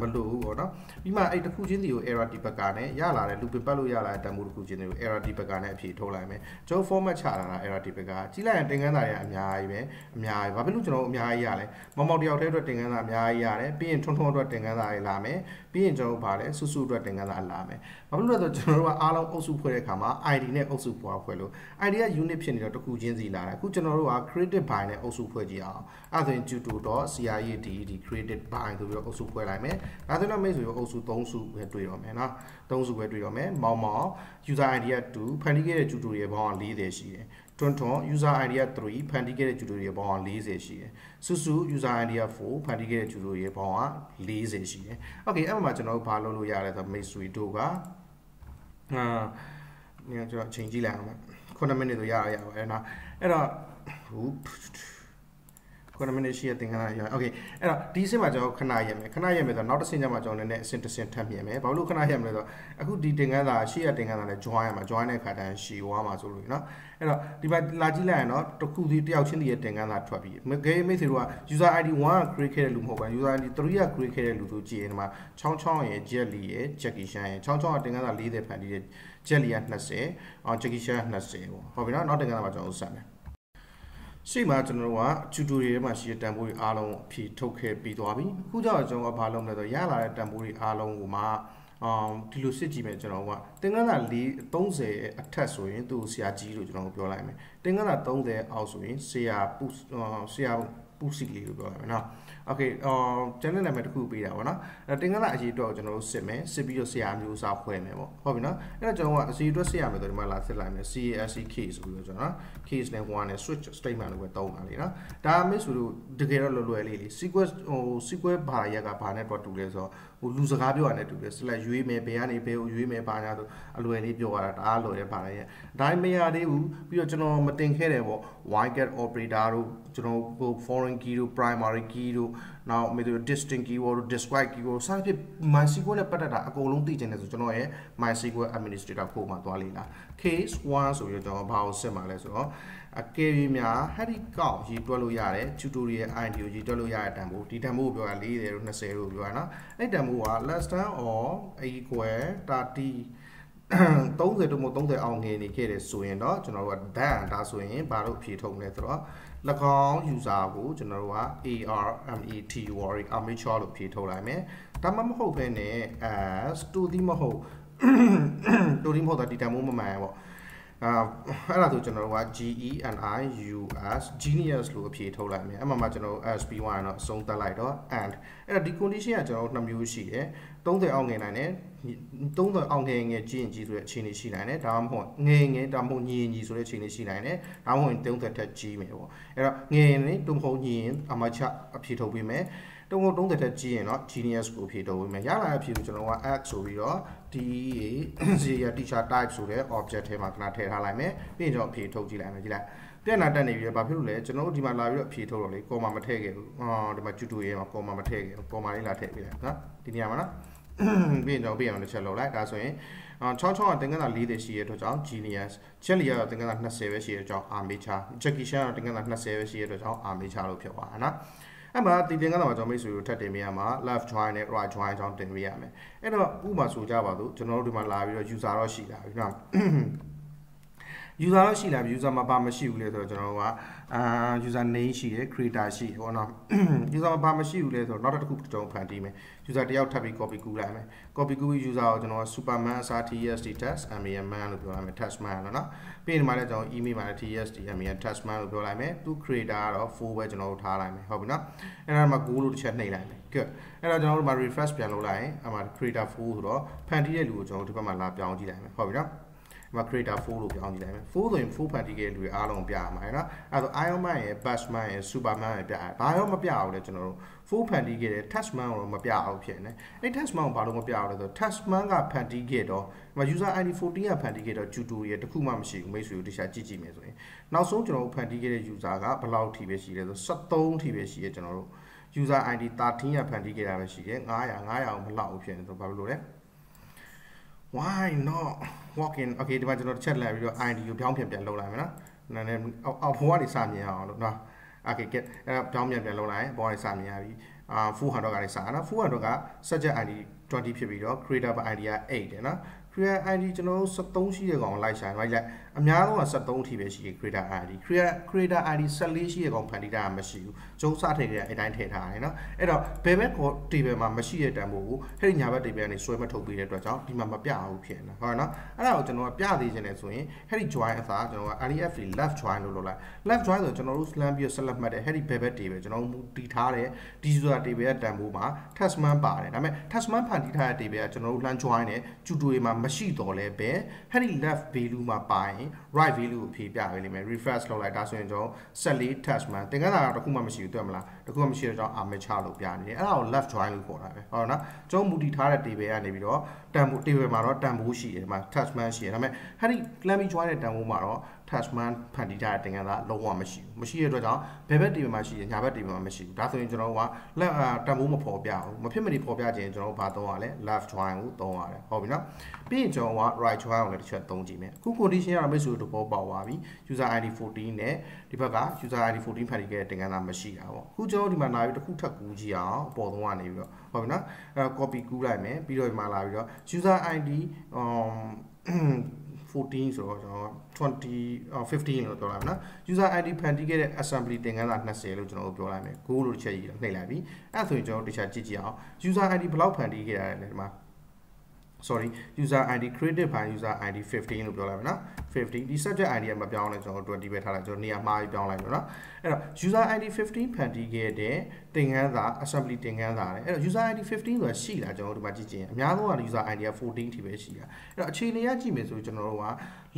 မလို့ဘူးပေါ့နော်ပြီးမှအဲ့တစ်ခုချင်းစီကို error debugger နဲ့ရလာတဲ့ loop ပတ်လို့ရလာတဲ့တန်ဖိုးတစ်ခုချင်းစီကို error debugger နဲ့အဖြေထုတ်လိုက်မယ်ကျွန်တော် format ချလာတာ error debugger ကြီးလိုက်ရင်တင်ကန်းစာတွေအများကြီးပဲအများကြီးဘာဖြစ်လို့ကျွန်တော်အများကြီးရလဲမောင်မောင်တယောက်တည်းအတွက်တင်ကန်းစာအများကြီးရတယ်ပြီးရင်ထွန်းထွန်းအတွက်တင်ကန်းစာတွေလာမယ်ပြီးရင်ကျွန်တော်ဗာလဲစုစုအတွက်တင်ကန်းစာလာမယ်ဘာဖြစ်လို့လဲဆိုတော့ကျွန်တော်တို့ကအားလုံးအုပ်စုဖွဲ့တဲ့အခါမှာ ID နဲ့အုပ်စုဖွဲ့ဖွဲ့လို့ ID က unit ဖြစ်နေတော့တစ်ခုချင်းစီလာတယ်အခုကျွန်တော်တို့က created by နဲ့အုပ်စုဖွဲ့ကြည့်အောင်အဲ့ဒါဆိုရင် tuto.crad created by ဆိုပြီးတော့အုပ်စုဖွဲ့လိုက်မယ်ဒါဆိုတော့မိတ်ဆွေတို့အုပ်စု3စုပဲတွေ့တော့မယ်နော်3စုပဲတွေ့တော့မယ်မောင်မောင် user ID က2ဖန်တီးခဲ့တဲ့ tutorial ပေါင်း40ရှိတယ်ထွန်းထွန်း user ID က3ဖန်တီးခဲ့တဲ့ tutorial ပေါင်း40ရှိတယ်စုစု user ID က4ဖန်တီးခဲ့တဲ့ tutorial ပေါင်း40ရှိတယ် okay အဲ့မှာကျွန်တော်တို့ဘာလုပ်လို့ရလဲဆိုတော့မိတ်ဆွေတို့ကအာညကျွန်တော်အချိန်ကြည့်လိုက်အောင်9မိနစ်ဆိုရရရပါတယ်နော်အဲ့တော့ဟူ 9မိနစ်ရှိရသင်္ကန်းရ Okay အဲ့တော့ဒီအဆင့်မှာကျွန်တော်ခဏရမယ်ခဏရမယ်ဆိုတော့နောက်တစ်ဆင့်ကျမှကျွန်တော်လည်းအဆင့်တစ်ဆင့်ထပ်မြင်မယ်ဘာလို့ခဏရမလဲဆိုတော့အခုဒီသင်္ကန်းသာရှေ့ရသင်္ကန်းသာနဲ့ join ရမှာ join တဲ့ခါတိုင်းရှည်ဝါမှာဆိုလို့เนาะအဲ့တော့ဒီမှာလာကြည့်လိုက်ရင်တော့တခုစီတယောက်ချင်းတည်းရဲ့သင်္ကန်းသာထွက်ပြီးဂိမ်းမိတ်ဆွေတို့က user ID 1က create ခဲ့တဲ့လူမဟုတ်ပါဘူး user ID 3က create ခဲ့တဲ့လူဆိုကြည့်ရင်ဒီမှာချောင်းချောင်းရဲ့ jelly ရဲ့ jackie chan ရဲ့ချောင်းချောင်းကသင်္ကန်းသာ40ဖန်တီးတဲ့ jelly က20အောင် jackie chan က20ပေါ့ဟုတ်ပြီနော်နောက်သင်္ကန်းသာမှာကျွန်တော်ဆက်မယ် ရှိမှကျွန်တော်တို့က tutorial ထဲမှာရှိတဲ့တန်ဖိုးတွေအားလုံးအဖြေထုတ်ခဲ့ပြီးသွားပြီအခုကျတော့ကျွန်တော်ကဘာလုပ်မလဲဆိုတော့ရလာတဲ့တန်ဖိုးတွေအားလုံးကိုမှအောင်ဒီလိုစစ်ကြည့်မယ်ကျွန်တော်ကတင်ကန်းသာ4 30အထက်ဆိုရင်သူ့ဆရာကြီးလို့ကျွန်တော်ပြောလိုက်မယ်တင်ကန်းသာ30အောက်ဆိုရင်ဆရာပူဆရာပူစီလေးလို့ပြောရမယ်နော် okay အော် channel နာမည်တစ်ခုပေးတာပေါ့နော်အဲ့တင်္ဂလာအရေးအတွက်ကိုကျွန်တော်တို့စစ်မယ်စစ်ပြီးတော့ဆရာမျိုးစာဖွဲ့မယ်ပေါ့ဟုတ်ပြီနော်အဲ့တော့ကျွန်တော်ကအရေးအတွက်စစ်ရမယ်ဆိုဒီမှာလာစစ်လိုက်မယ် CASC case ဆိုပြီးတော့ကျွန်တော် case နဲ့1နဲ့ switch statement လို့ပဲတုံးတာလေနော်ဒါမှမဟုတ်ဆိုလို့တကယ်တော့လွယ်လွယ်လေးလေ sequence ဟို sequence ဘာရက်ကဘာနဲ့တော့တူလဲဆိုတော့ ဟိုလူစကားပြောရတဲ့တူတယ် select ရွေးမယ်ဘယ်ကနေဘယ်ကိုရွေးမယ်ဘာညာဆိုအလွယ်လေးပြောရတာတအားလွယ်ရပါလေဒါမရသေးဘူးပြီးတော့ကျွန်တော်မတင်ခဲ့တယ်ပေါ့ why get operator တို့ကျွန်တော်ဟို foreign key တို့ primary key တို့ နောက် method distinct keyword describe keyword စသဖြင့် MySQL နဲ့ပတ်သက်တာအကုန်လုံးသိချင်တယ်ဆိုကျွန်တော်ရဲ့ MySQL administrator ကိုမှသွားလေ့လာ case 1ဆိုပြီးတော့ကျွန်တော်ဘာကိုစစ်မှာလဲဆိုတော့အကယ်၍များဟဲ့ဒီကောက်ရေးတွက်လို့ရတယ် tutorial ID ကိုရေးတွက်လို့ရတဲ့တန်ဖိုးဒီတန်ဖိုးကိုပြောတာ40တို့20တို့ပြောတာနော်အဲ့တန်ဖိုးက less than or equal 30 30တို့မဟုတ်30အောင်ငယ်နေခဲ့တယ်ဆိုရင်တော့ကျွန်တော်တို့က than ဒါဆိုရင်ဘာလို့ဖြေထုတ်မလဲဆိုတော့၎ င်း user ကိုကျွန်တော်တို့က ARMET worry amateur လို့ဖြေထုတ်လိုက်မယ်ဒါမှမဟုတ်ဘဲနဲ့ as to ဒီမဟုတ် to ဒီမဟုတ်တာဒီတန်ဖိုးမမှန်ပေါ့အာအဲ့ဒါဆိုကျွန်တော်တို့က GENIUS genius လို့အဖြေထုတ်လိုက်မယ်အဲ့မှာမှကျွန်တော်တို့ SP1 တော့အဆုံးသတ်လိုက်တော့ and အဲ့တော့ဒီ condition ကကျွန်တော်တို့နှစ်မျိုးရှိတယ် 30အောင်ငယ်နိုင်တယ်30အောင်ငယ်ငယ်ကြီးရင်ကြီးဆိုတဲ့အခြေအနေရှိနိုင်တယ်ဒါမှမဟုတ်ငယ်ငယ်ဒါမှမဟုတ်ညီရင်ညီဆိုတဲ့အခြေအနေရှိနိုင်တယ်ဒါမှမဟုတ်30ထက်ကြီးမယ်ပေါ့အဲ့တော့ငယ်ရင်လည်းတုံ့ဟုတ်ညီရင်အမချအဖြေထုတ်ပေးမယ်တုံးတုံးတဲ့တက်ကြည့်ရင်တော့ genius ကိုဖြေတော့ဝင်မယ်ရလာတဲ့အဖြေကိုကျွန်တော်က x ဆိုပြီးတော့ d zero teacher type ဆိုတဲ့ object ထဲမှာခဏထည့်ထားလိုက်မယ်ပြီးရင်ကျွန်တော်ဖြေထုတ်ကြည့်လိုက်မယ်ကြည့်လိုက်ပြန်လာတက်နေပြီဘာဖြစ်လို့လဲကျွန်တော်တို့ဒီမှာလာပြီးတော့ဖြေထုတ်တော့လေကော်မာမထည့်ခဲ့ဘူးအော်ဒီမှာ tutorial မှာကော်မာမထည့်ခဲ့ဘူးကော်မာလေးလာထည့်ပေးလိုက်နော်ဒီနေရာမှာနော် ပြီးရင်ကျွန်တော်ပြီးအောင်တစ်ချက်လောက်လိုက်ဒါဆိုရင်66ကတင်ကန်းသာ40ရှိရတဲ့အတွက်ကြောင့် genius ချက်လီကတော့တင်ကန်းသာ20ပဲရှိရတဲ့အတွက်ကြောင့် armature jackie chan ကတော့တင်ကန်းသာ20ပဲရှိရတဲ့အတွက်ကြောင့် armature လို့ဖြစ်သွားတာနော်အဲ့မှာတည်တင်ကတော့ကျွန်တော်မိတ်ဆွေတို့ထပ်တင်ပေးရမှာ left join နဲ့ right join ကြောင်းတင်ပေးရမယ်အဲ့တော့ဥပမာဆိုကြပါစို့ကျွန်တော်တို့ဒီမှာလာပြီးတော့ user တော့ရှိလာပြီနော် user တော့ရှိလာပြီ user မှာဘာမရှိဘူးလေဆိုတော့ကျွန်တော်တို့ကအာ user name ရှိရယ် creator ရှိရယ်ပေါ့နော် user မှာဘာမရှိဘူးလေဆိုတော့နောက်တစ်ခုကျွန်တော်ဖန်တီးမယ် user တယောက်ထပ်ပြီး copy ကူးလိုက်မယ် copy ကူးပြီး user ကိုကျွန်တော် superman အစား tst test man man လို့ပြောလိုက်မယ် test man လို့နော်ပြီးရင်ဒီမှာလည်းကျွန်တော် email မှာလည်း tst man test man လို့ပြောလိုက်မယ်သူ creator ကတော့ full ပဲကျွန်တော်တို့ထားလိုက်မယ်ဟုတ်ပြီနော်အဲ့ဒါမှ go လို့တစ်ချက်နှိပ်လိုက်မယ် good အဲ့တော့ကျွန်တော်တို့မှာ refresh ပြန်လုပ်လိုက်ရင်အမှ creator full ဆိုတော့ဖန်တီးတဲ့လူကိုကျွန်တော်တို့ဒီဘက်မှာလာပြောင်းကြည့်လိုက်မယ်ဟုတ်ပြီနော် ဒီမှာ creator 4လို့ပြောင်းကြည့်လိုက်မယ်4ဆိုရင်4ဖန်တီးခဲ့တဲ့လူတွေအားလုံးပြရမှာနော်အဲ့တော့ Iron Man ရယ် Batman ရယ် Superman ရယ်ပြရဘာရောမပြအောင်လဲကျွန်တော်တို့4ဖန်တီးခဲ့တဲ့ Tasman ကိုတော့မပြအောင်ဖြစ်နေအဲ့ Tasman ကိုဘာလို့မပြအောင်လဲဆိုတော့ Tasman ကဖန်တီးခဲ့တော့ဒီမှာ user ID 14ကဖန်တီးခဲ့တော့ tutorial တခုမှမရှိဘူးမိတ်ဆွေတို့တခြားကြည့်ကြည့်မယ်ဆိုရင်နောက်ဆုံးကျွန်တော်တို့ဖန်တီးခဲ့တဲ့ user ကဘယ်လောက်ထိပဲရှိလဲဆို73ထိပဲရှိရဲကျွန်တော်တို့ user ID 13ရဖန်တီးခဲ့တာပဲရှိတယ်900 900အောင်မလောက်ဘူးဖြစ်နေဆိုဘာလို့လဲ why not walk in okay ဒီမှာကျွန်တော်တစ်ချက်လိုက်ပြီးတော့ ID ကိုပြောင်းပြန်ပြန်လုပ်လိုက်မယ်နော်နည်းနည်းအောက်ဘဝတွေစမြင်အောင်လို့နော် okay get အဲ့တော့ပြောင်းပြန်ပြန်လုပ်လိုက်ဘဝတွေစမြင်ရပြီအာ400ကလည်းစတာနော်400က subject ID 20ဖြစ်ပြီးတော့ creator by ID က8တယ်နော် creator ID ကျွန်တော်တို့73ရှိတဲ့ကောင်လိုက်ဆိုင်လိုက်လိုက်အများဆုံးက73အထိပဲရှိတယ် creator ID creator creator ID 14ရှိတဲ့ကောင်ဖန်တီးတာမရှိဘူးကျုံးစထည့်ကြတဲ့အတိုင်းထည့်ထားတယ်နော်အဲ့တော့ဘယ်ဘက် table မှာမရှိတဲ့တန်ဖိုးကိုအဲ့ဒီညာဘက် table ကနေဆွဲမထုတ်ပေးတဲ့အတွက်ကြောင့်ဒီမှာမပြဘူးဖြစ်နေဟုတ်နော်အဲ့ဒါကိုကျွန်တော်ကပြသေးခြင်းနဲ့ဆိုရင်အဲ့ဒီ join အစားကျွန်တော်က REF left join လို့လုပ်လိုက် left join ဆိုကျွန်တော်တို့ slam ပြီးဆက်လက်မှတ်တဲ့အဲ့ဒီဘယ်ဘက် table ကျွန်တော်တို့တည်ထားတဲ့ဒီ user table ရဲ့တန်ဖိုးမှာ tasman ပါတယ်ဒါပေမဲ့ tasman ဖန်တီးထားတဲ့ table ကကျွန်တော်တို့လှမ်း join တဲ့ tutorial မှာမရှိတော့လဲပဲအဲ့ဒီ left value မှာပါရင် right value ကိုဖြေပြပေးလိမ့်မယ် refresh လုပ်လိုက်ဒါဆိုရင်ကျွန်တော်ဆက်လေး tasman သင်္ကန်းစာတော့တခုမှမရှိဘူးတွေ့မလားတခုမှမရှိတော့ကျွန်တော် armature လို့ပြနေတယ်အဲ့ဒါကို left join လို့ခေါ်တာပဲဟုတ်နော်ကျွန်တော်မူတည်ထားတဲ့ table ကနေပြီးတော့တန်ဖိုး table မှာတော့တန်ဖိုးရှိတယ်ဒီမှာ tasman ရှိတယ်ဒါပေမဲ့အဲ့ဒီ clammy join တဲ့တန်ဖိုးမှာတော့ tasman ဖန်တီးထားတဲ့သင်္ကန်းစာလုံးဝမရှိဘူးမရှိတဲ့အတွက်ကြောင့်ဘယ်ဘက် table မှာရှိတယ်ညာဘက် table မှာမရှိဘူးဒါဆိုရင်ကျွန်တော်ကလက်တန်ဖိုးမဖော်ပြဘူးမဖြစ်မနေဖော်ပြခြင်းကျွန်တော်ဘာသုံးရလဲ left join ကိုသုံးရတယ်ဟုတ်ပြီနော်ပြီးရင်ကျွန်တော်က right join ကိုလည်းတစ်ချက်သုံးကြည့်မယ်အခု condition ကတော့မိတ်ဆွေတို့ပေါ်ပေါက်သွားပြီ user id 14နဲ့ဒီဘက်က user id 14ဖန်တီးခဲ့တဲ့သင်္ကန်းစာမရှိတာပေါ့အခုကျွန်တော်ဒီမှာလာပြီးတစ်ခုထပ်ကူးကြည့်အောင်အပေါ်သုံးကနေပြီးတော့ဟုတ်ပြီနော်အဲ copy ကူးလိုက်မယ်ပြီးတော့ဒီမှာလာပြီးတော့ user id um 14ဆိုတော့ကျွန်တော်20 15လို့ပြောလိုက်မယ်နော် user id ဖန်တီးခဲ့တဲ့ assembly သင်ခန်းစာ20လို့ကျွန်တော်တို့ပြောလိုက်မယ် go လို့တစ်ချက်ကြီးနှိပ်လိုက်ပြီအဲ့ဆိုရင်ကျွန်တော်တို့တစ်ချက်ကြည့်ကြည့်အောင် user id ဘယ်လောက်ဖန်တီးခဲ့ရလဲဒီမှာ sorry user id created by user id 15လို့ပြောလိုက်မယ်နော်15ဒီ subject id ကမပြောင်းလဲကျွန်တော်20ပဲထားလိုက်ကျွန်တော်နေရာမှားပြီးပြောင်းလိုက်မယ်နော်အဲ့တော့ user id 15ဖန်တီးခဲ့တဲ့သင်ခန်းစာ assembly သင်ခန်းစာတယ်အဲ့တော့ user id 15ဆိုတာရှိလားကျွန်တော်တို့ဒီမှာကြည့်ကြည့်အများဆုံးက user id က14ထိပဲရှိတာအဲ့တော့အခြေအနေရကြည့်မယ်ဆိုကျွန်တော်တို့က